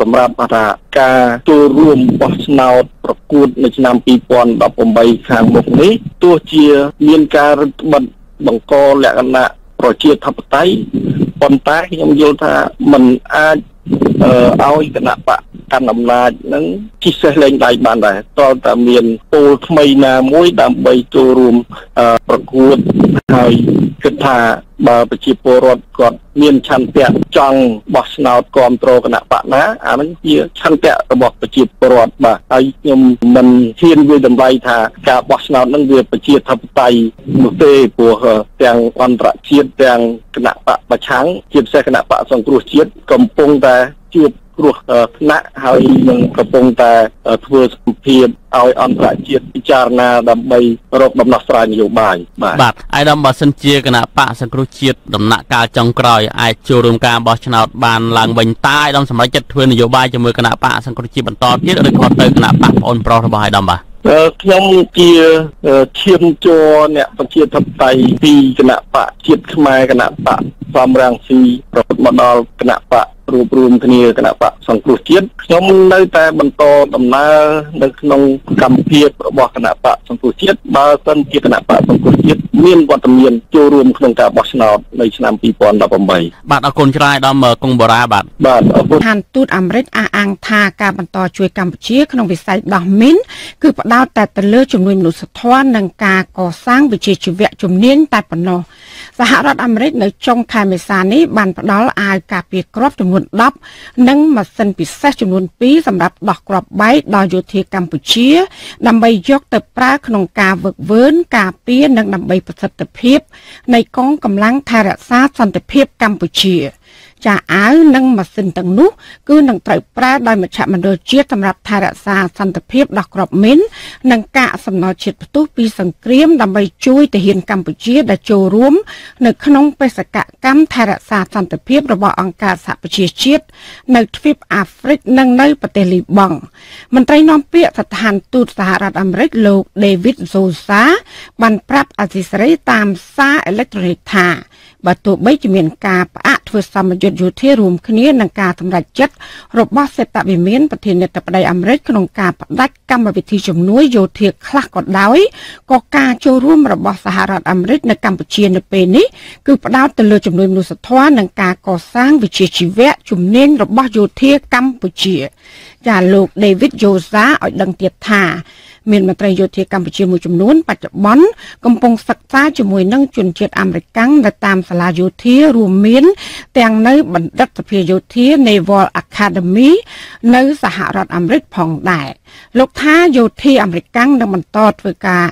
សម្រាប់ថាការចូលរួមបោះឆ្នោតប្រកួតនៅឆ្នាំ2018ខាងមុខនេះទោះជាមានការរឹតបន្តឹងបង្កលក្ខណៈប្រជាធិបតេយ្យប៉ុន្តែខ្ញុំយល់ថាมันអាចឲ្យគណៈបក កាន់អំណាចនឹងជិះសេះលេងដៃបានដែរតើតាមានពលថ្មីណាមួយដើម្បីចូលរួមប្រកួតហើយគិតថាបើប្រជាពលរដ្ឋគាត់មានឆន្ទៈចង់បោះឆ្នោតគ្រប់គ្រងគណៈបកណាអានឹងជាឆន្ទៈរបស់ប្រជាពលរដ្ឋបាទហើយខ្ញុំមិនហ៊ានវាតម្លៃថាការបោះឆ្នោតនឹងវាប្រជាធិបតេយ្យនោះទេព្រោះទាំងអន្តរជាតិទាំងគណៈបកប្រឆាំងជាពិសេសគណៈបកសង្គ្រោះជាតិកំពុងតែជួប គ្រោះថ្នាក់ហើយនឹងកំពុងតែធ្វើសម្ភារឲ្យអន្តរជាតិពិចារណាដើម្បីរកដំណោះស្រាយនយោបាយបាទបាទអាយដាមបើសិនជាគណៈបកសង្គ្រោះជាតិដំណាក់កាលចុងក្រោយអាចចូលរួមការបោះឆ្នោតបានឡើងវិញតើអាយដាមសម្រេចចិត្តធ្វើនយោបាយជាមួយគណៈបកសង្គ្រោះជាតិបន្តទៀតឬក៏ទៅគណៈបកប្អូនប្រុសរបស់អាយដាមបាទខ្ញុំជាឈាមជ័រអ្នកប្រជាធិបតេយ្យពីគណៈបកជាតិខ្មែរគណៈបកសំរាំងស៊ីប្រពុតមកដល់គណៈបក រួបរวมគ្នាគណៈបកសង្គ្រោះជាតិខ្ញុំនៅតែបន្តដំណើរនៅក្នុងកម្មភាពរបស់គណៈបកសង្គ្រោះជាតិបើសិនជាគណៈបកសង្គ្រោះជាតិមានវត្តមានចូលរួមក្នុងការបោះឆ្នោតនៅឆ្នាំ2018បាទអរគុណច្រើនដល់កុងបូរ៉ាបាទបាទអរគុណឋានទូតអាមេរិកអះអាងថាការបន្តជួយកម្ពុជា ក្នុងវិស័យដោះមីនគឺផ្ដោតតែទៅលើជំនួយមនុស្សធម៌និងការកសាងវិជ្ជាជីវៈជំនាញតែប៉ុណ្ណោះសហរដ្ឋអាមេរិកនៅចុងខែមេសានេះបានផ្ដល់អាវការពារគ្រាប់ចំនួន10និងម៉ាស៊ីនពិសេសចំនួន2សម្រាប់ដោះគ្រាប់បែកដល់យោធាកម្ពុជា ដើម្បីយកទៅប្រើក្នុងការវឹកវើការពារនិងដើម្បីប្រសិទ្ធភាពនៃកងកម្លាំងថែរក្សាសន្តិភាពកម្ពុជា។ ចាអាវនិងម៉ាស៊ីនទាំងនោះគឺនឹងត្រូវប្រើដោយមជ្ឈមណ្ឌលជាតិសម្រាប់ថែរក្សាសន្តិភាពដោះគ្រាប់មីននិងកាកសំណល់ជាតិផ្ទុះពីសង្គ្រាមដើម្បីជួយទាហានកម្ពុជាដែលចូលរួមនៅក្នុងបេសកកម្មថែរក្សាសន្តិភាពរបស់អង្គការសហប្រជាជាតិនៅទ្វីបអាហ្វ្រិកនិងនៅប្រទេសលីបង់មន្ត្រីនាំពាក្យស្ថានទូតសហរដ្ឋអាមេរិកលោក David Zosa បានប្រាប់អសីសេរីតាមសារអេឡិចត្រូនិកថា បើទោះបីជាមានការផ្អាកធ្វើសម្ពយុទ្ធយោធារួមគ្នានឹងការសម្រេចចិត្តរបស់សេតវិមានប្រធានាធិបតីអាមេរិកក្នុងការផ្ដាច់កម្មវិធីជំនួយយោធាខ្លះក៏ដោយក៏ការចូលរួមរបស់សហរដ្ឋអាមេរិកនៅកម្ពុជានៅពេលនេះគឺផ្ដោតទៅលើជំនួយមនុស្សធម៌និងការកសាងវិជ្ជាជីវៈជំនាញរបស់យោធាកម្ពុជាចាលោក David Josa ឲ្យដឹងទៀតថា មានមន្ត្រីយោធាកម្ពុជាមួយចំនួនបច្ចុប្បន្នកំពុងសិក្សាជាមួយនឹងជនជាតិអាមេរិកនៅតាមសាលាយោធារួមមាន ទាំងនៅបណ្ឌិតសភាយោធា Naval Academy នៅសហរដ្ឋអាមេរិកផងដែរលោកថាយោធាអាមេរិកនឹងបន្តធ្វើការ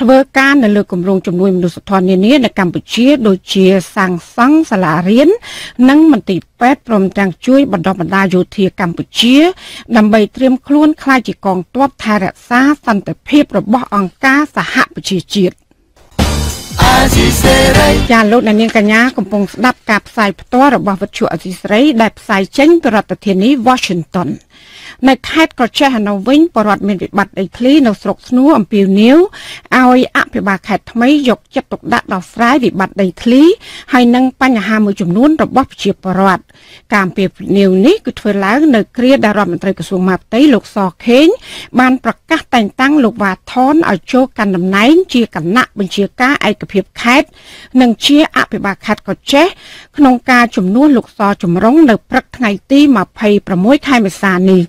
ធ្វើការនៅលើគម្រោងជំនួយមនុស្សធម៌នានានៅកម្ពុជាដូចជាសាងសង់សាលារៀននិងមន្ទីរពេទ្យព្រមទាំងជួយបណ្ដុះបណ្ដាលយោធាកម្ពុជា ដើម្បីត្រៀមខ្លួនក្លាយជាកងទ័ពថែរក្សាសន្តិភាពរបស់អង្គការសហប្រជាជាតិ ចាលោកនាងកញ្ញាកំពុងស្ដាប់ការផ្សាយផ្ទាល់របស់វិទ្យុអសីស្រីដែលផ្សាយចេញពីរដ្ឋធានី Washington នៅខេត្តក្រចេះនៅវិញបរដ្ឋមានវិបត្តិដីធ្លីនៅស្រុកស្នួរអំពីនីវឲ្យអភិបាលខេត្តថ្មីយកចិត្តទុកដាក់ដោះស្រាយវិបត្តិដីធ្លីហើយនិងបញ្ហាមួយចំនួនរបស់ប្រជាពលរដ្ឋការអំពាវនាវនេះគឺធ្វើឡើងនៅគ្រាដែលរដ្ឋមន្ត្រីក្រសួងមហាផ្ទៃលោកសខេងបានប្រកាសតែងតាំងលោកវ៉ាថនឲ្យចូលកាន់តំណែងជាគណៈបញ្ជាការឯកភាពខេត្តនិងជាអភិបាលខេត្តកោះចេះក្នុងការជំនួសលោកសជំរងនៅព្រឹកថ្ងៃទី26ខែមេសានេះ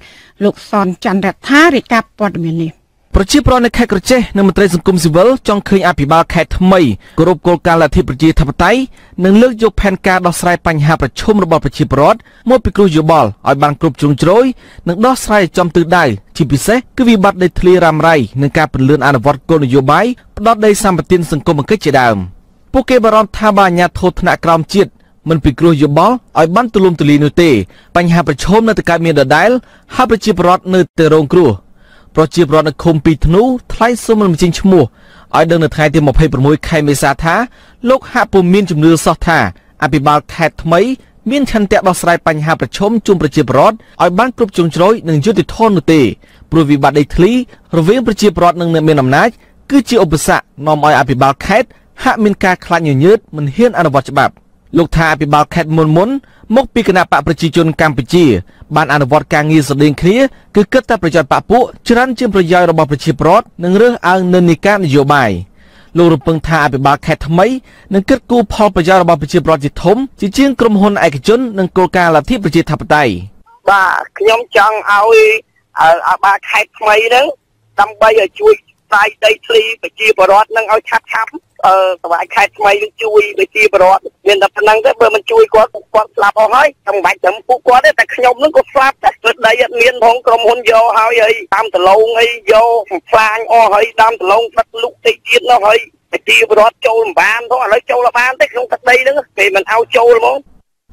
លោកសនច័ន្ទរដ្ឋារាយការណ៍ព័ត៌មាននេះ ប្រជាប្រដ្ឋនៅខេត្តក្រចេះនិងមន្ត្រីសង្គមស៊ីវិលចង់ឃើញអភិបាលខេត្តថ្មីគោរពគោលការណ៍លទ្ធិប្រជាធិបតេយ្យនិងលើកយកផែនការដោះស្រាយបញ្ហាប្រឈមរបស់ប្រជាពលរដ្ឋមកពិគ្រោះយោបល់ឲ្យបានគ្រប់ជ្រុងជ្រោយនិងដោះស្រាយចំទិសដៅជាពិសេសគឺវិបត្តិដីធ្លីរ៉ាំរ៉ៃនិងការពន្លឿនអនុវត្តគោលនយោបាយផ្ដោតដីសម្បត្តិសង្គមគិច្ចជាដើមពួកគេបារម្ភថាបើអាជ្ញាធរថ្នាក់ក្រោមជាតិមិនពិគ្រោះយោបល់ឲ្យបានទូលំទូលាយនោះទេបញ្ហាប្រឈមនៅតែកើតមានដដែលហើយប្រជាពលរដ្ឋនៅតែរងគ្រោះ ប្រជាពលរដ្ឋនៅឃុំពីធ្នូថ្លែងសុំមិនបញ្ចេញឈ្មោះឲ្យដឹងនៅថ្ងៃទី26ខែមេសាថាលោកហាក់ពុំមានជំនឿសោះថាអភិបាលខេត្តថ្មីមានឆន្ទៈដោះស្រាយបញ្ហាប្រឈមជុំប្រជាពលរដ្ឋឲ្យបានគ្រប់ជ្រុងជ្រោយនិងយុត្តិធម៌នោះទេព្រោះវិបត្តិដីធ្លីរវាងប្រជាពលរដ្ឋនិងអ្នកមានអំណាចគឺជាឧបសគ្គនាំឲ្យអភិបាលខេត្តហាក់មានការខ្លាចញញើតមិនហ៊ានអនុវត្តច្បាប់ លោកថាអភិបាលខេត្តមុនមុនមកពីគណៈបកប្រជាជនកម្ពុជា បានអនុវត្តការងារស្តីងគ្នាគឺគិតតែប្រយោជន៍បកពួកច្រើនជាងប្រយោជន៍របស់ប្រជាពលរដ្ឋនិងរើសអើងនិន្នាការនយោបាយលោករំពឹងថាអភិបាលខេត្តថ្មីនឹងគិតគូរផលប្រយោជន៍របស់ប្រជាពលរដ្ឋជាធំជាជាងក្រុមហ៊ុនឯកជននិងគោលការណ៍លទ្ធិប្រជាធិបតេយ្យបាទខ្ញុំចង់ឲ្យអាបាខេត្តថ្មីហ្នឹងដើម្បីឲ្យជួយ ស្ដាយដីធ្លីប្រជាពលរដ្ឋនឹងឲ្យឆាប់ឆាប់អឺសមាជខេត្តថ្មីនឹងជួយប្រជាពលរដ្ឋមានតែប៉ុណ្្នឹងទេបើមិនជួយគាត់ពួកគាត់ស្លាប់អស់ហើយតែមិនបាច់ត្រឹមពួកគាត់ទេតែខ្ញុំនឹងក៏ស្លាប់ដែរព្រោះដីអត់មានផងក្រុមហ៊ុនយកហើយហើយតាមដលងអីយកផ្លាញអស់ហើយតាមដលងដឹកលុកតិចទៀតនោះហើយប្រជាពលរដ្ឋចូលមិនបានផងឥឡូវចូលបានទេក្នុងទឹកដីហ្នឹងគេមិនឲ្យចូលហ្មង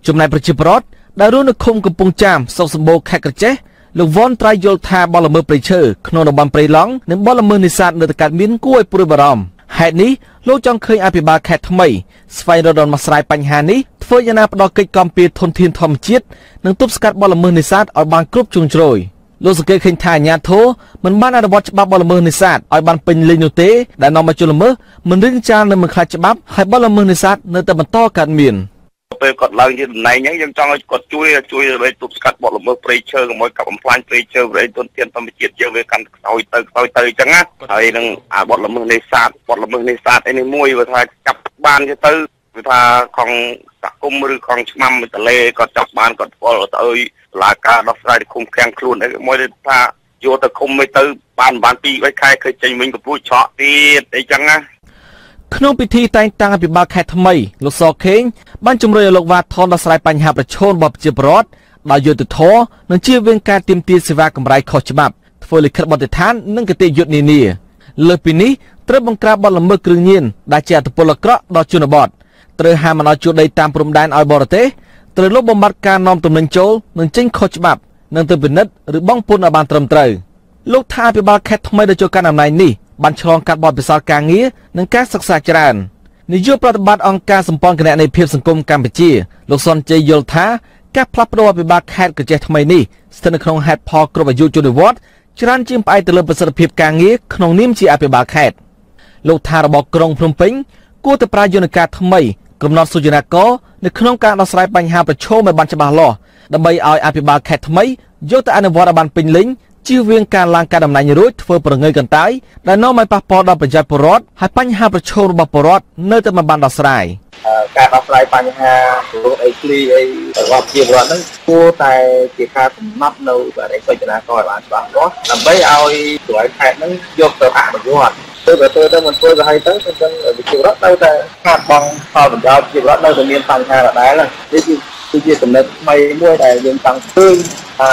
ចំណែកប្រជាពលរដ្ឋដែលរស់នៅឃុំកំពង់ចាមស្រុកសម្បូរខេត្តក្រចេះ លោកវ៉ាន់ត្រៃយល់ថាបលល្មើសព្រៃឈើក្នុងតំបន់ព្រៃឡង់និងបលល្មើសនេសាទនៅតែកើតមានគួរឲ្យព្រួយបារម្ភហេតុនេះលោកចង់ឃើញអភិបាលខេត្តថ្មីស្វែងរកដំណោះស្រាយបញ្ហានេះធ្វើយ៉ាងណាផ្ដល់កិច្ចគាំពារធនធានធម្មជាតិនិងទប់ស្កាត់បទល្មើសនេសាទឲ្យបានគ្រប់ជ្រុងជ្រោយលោកសង្កេតឃើញថាអាញាធរមិនបានអនុវត្តច្បាប់បទល្មើសនេសាទឲ្យបានពេញលេញនោះទេដែលនាំឲ្យជនល្មើសមិនរឹងចាលនៅមិនខ្លាចច្បាប់ហើយបទល្មើសនេសាទនៅតែបន្តកើតមាន។ ពេលគាត់ឡើងជាតំណែងហ្នឹងយើងចង់ឲ្យគាត់ជួយជួយដើម្បីទប់ស្កាត់បទល្មើសព្រៃឈើកុំឲ្យកាប់បំផ្លាញព្រៃឈើព្រៃទុនធានធម្មជាតិយើងវាកាន់ខ្សោយទៅខ្សោយទៅអញ្ចឹងណាហើយនឹងអាបទល្មើសនេសាទបទល្មើសនេសាទអីនេះមួយវាថាចាប់បានទៅវាថាខំសហគមន៍ឬខំឆ្មាំទលេគាត់ចាប់បានគាត់ស្គាល់ទៅឲ្យសាលាការដោះស្រាយឃុំឃាំងខ្លួនអីមួយថាយកទៅឃុំមិនទៅបានបាន2 3ខែឃើញចេញវិញកំពូចឆក់ទៀតអីចឹងណា ក្នុងពិធីតែងតាំងអភិបាលខេត្តថ្មីលោកសខេងបានជំរុញឲ្យលោកវ៉ាថនដោះស្រាយបញ្ហាប្រឈមរបស់ប្រជាពលរដ្ឋដោយយុត្តិធម៌និងជៀសវាងការទាមទារសេវាកម្រៃខុសច្បាប់ធ្វើលិខិតបទដ្ឋាននិងគតិយុត្តនានាលើសពីនេះត្រូវបង្ក្រាបបទល្មើសគ្រឿងញៀនដែលជាអត្តពលអាក្រក់ដល់ជនបទត្រូវហាមមិនឲ្យជួលដីតាមព្រំដែនឲ្យបរទេសត្រូវលុបបំបាត់ការនាំទំនិញចូលនិងចេញខុសច្បាប់និងទៅពិនិត្យឬបង់ពន្ធឲ្យបានត្រឹមត្រូវលោកថាអភិបាលខេត្តថ្មីដែលចូលកាន់អំណាចនេះ បានឆ្លងកាត់បទពិសោធន៍ការងារនិងការសិក្សាច្រើននាយកប្រតិបត្តិអង្គការសម្ព័ន្ធគណនេយ្យភាពសង្គមកម្ពុជាលោកសុនជ័យយល់ថាការផ្លាស់ប្តូរអភិបាលខេត្តកញ្ចេះថ្មីនេះស្ថិតនៅក្នុងហេតុផលគ្រប់អាយុជនវត្តច្រើនជាងផ្អែកទៅលើប្រសិទ្ធភាពការងារក្នុងនាមជាអភិបាលខេត្តលោកថារបបក្រុងភ្នំពេញគួរតែប្រើយន្តការថ្មីកំណត់សុចនាករនៅក្នុងការដោះស្រាយបញ្ហាប្រឈមឲ្យបានច្បាស់លាស់ដើម្បីឲ្យអភិបាលខេត្តថ្មីយកទៅអនុវត្តឲ្យបានពេញលេញ ជៀសវាងការឡើងការតំណែងរួចធ្វើប្រងើយកន្តើយដែលនាំឲ្យប៉ះពាល់ដល់ប្រជាពលរដ្ឋហើយបញ្ហាប្រឈមរបស់ពលរដ្ឋនៅតែមិនបានដោះស្រាយការដោះស្រាយបញ្ហារោគអីឃ្លីអីរបស់ប្រជាពលរដ្ឋហ្នឹងគួរតែជាការកំណត់នៅបរិយាកាសចនាករឲ្យបានច្បាស់លាស់ដើម្បីឲ្យស្រួយខេត្តហ្នឹងយកទៅអនុវត្តទៅទៅទៅទៅមិនធ្វើទៅហើយទៅគឺចឹងវិជារដ្ឋនៅតែខាតបង់ផលប្រយោជន៍ជារដ្ឋនៅតែមានបញ្ហាដដែលនេះគឺ គឺជាចំណុចថ្មីមួយដែលយើងចង់ឃើញថា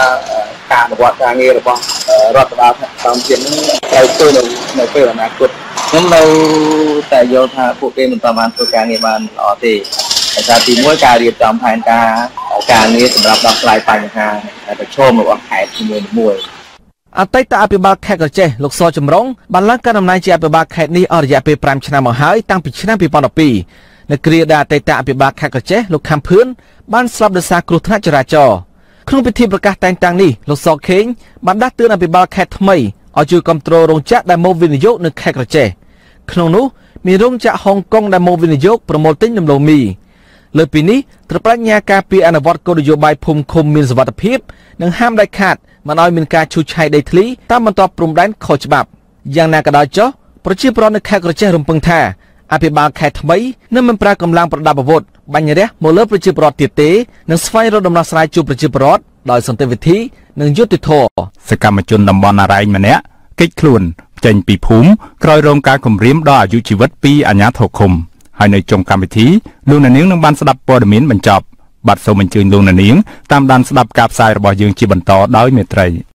ការអនុវត្តការងាររបស់រដ្ឋបាលកម្ពុជានឹងត្រូវធ្វើនៅនៅពេលអនាគតខ្ញុំនៅតែយល់ថាពួកគេមិនបានធ្វើការងារបានល្អទេតែថាទីមួយការរៀបចំផែនការការងារសម្រាប់ដោះស្រាយបញ្ហាប្រឈមរបស់ខេត្តនីមួយៗអតីតអភិបាលខេត្តកោះចេះលោកសចម្រុងបានឡើងកាន់តំណែងជាអភិបាលខេត្តនេះអស់រយៈពេល5ឆ្នាំមកហើយតាំងពីឆ្នាំ2012 នៅគ្រាដែលអតីតអភិបាលខេត្តកោះចេះលោកខំភឿនបានស្លាប់ដោយសារគ្រោះថ្នាក់ចរាចរណ៍ក្នុងពិធីប្រកាសតែងតាំងនេះលោកសខេងបានដាស់តឿនអភិបាលខេត្តថ្មីឲ្យជួយគ្រប់គ្រងរោងចក្រដែលមកវិនិយោគនៅខេត្តក្រចេះក្នុងនោះមានរោងចក្រហុងកុងដែលមកវិនិយោគប្រមូលទិញដំឡូងមីលើពីនេះត្រូវប្រាជ្ញាការពីអនុវត្តគោលនយោបាយភូមិឃុំមានសវត្ថភាពនិងហាមដាច់ខាតមិនឲ្យមានការឈូសឆាយដីធ្លីតាមបន្ទាប់ព្រំដែនខុសច្បាប់យ៉ាងណាក៏ដោយចុះប្រជាពលរដ្ឋនៅខេត្តក្រចេះរំពឹងថា អភិបាលខេត្តថ្មីនឹងមិនប្រើកម្លាំងប្រដាប់អាវុធបាញ់រះមកលើប្រជាពលរដ្ឋទៀតទេនឹងស្វែងរកដំណោះស្រាយជួបប្រជាពលរដ្ឋដោយសន្តិវិធីនិងយុត្តិធម៌សកម្មជនតំបន់អរ៉ែងម្នាក់កិច្ចខ្លួនចេញពីភូមិក្រោយរងការគំរាមដល់អាយុជីវិតពីអាជ្ញាធរឃុំហើយនៅចុងកម្មវិធីលោកនាងនឹងបានស្ដាប់ព័ត៌មានបញ្ចប់បាទសូមអញ្ជើញលោកនាងតាមដានស្ដាប់ការផ្សាយរបស់យើងជាបន្តដោយមេត្រី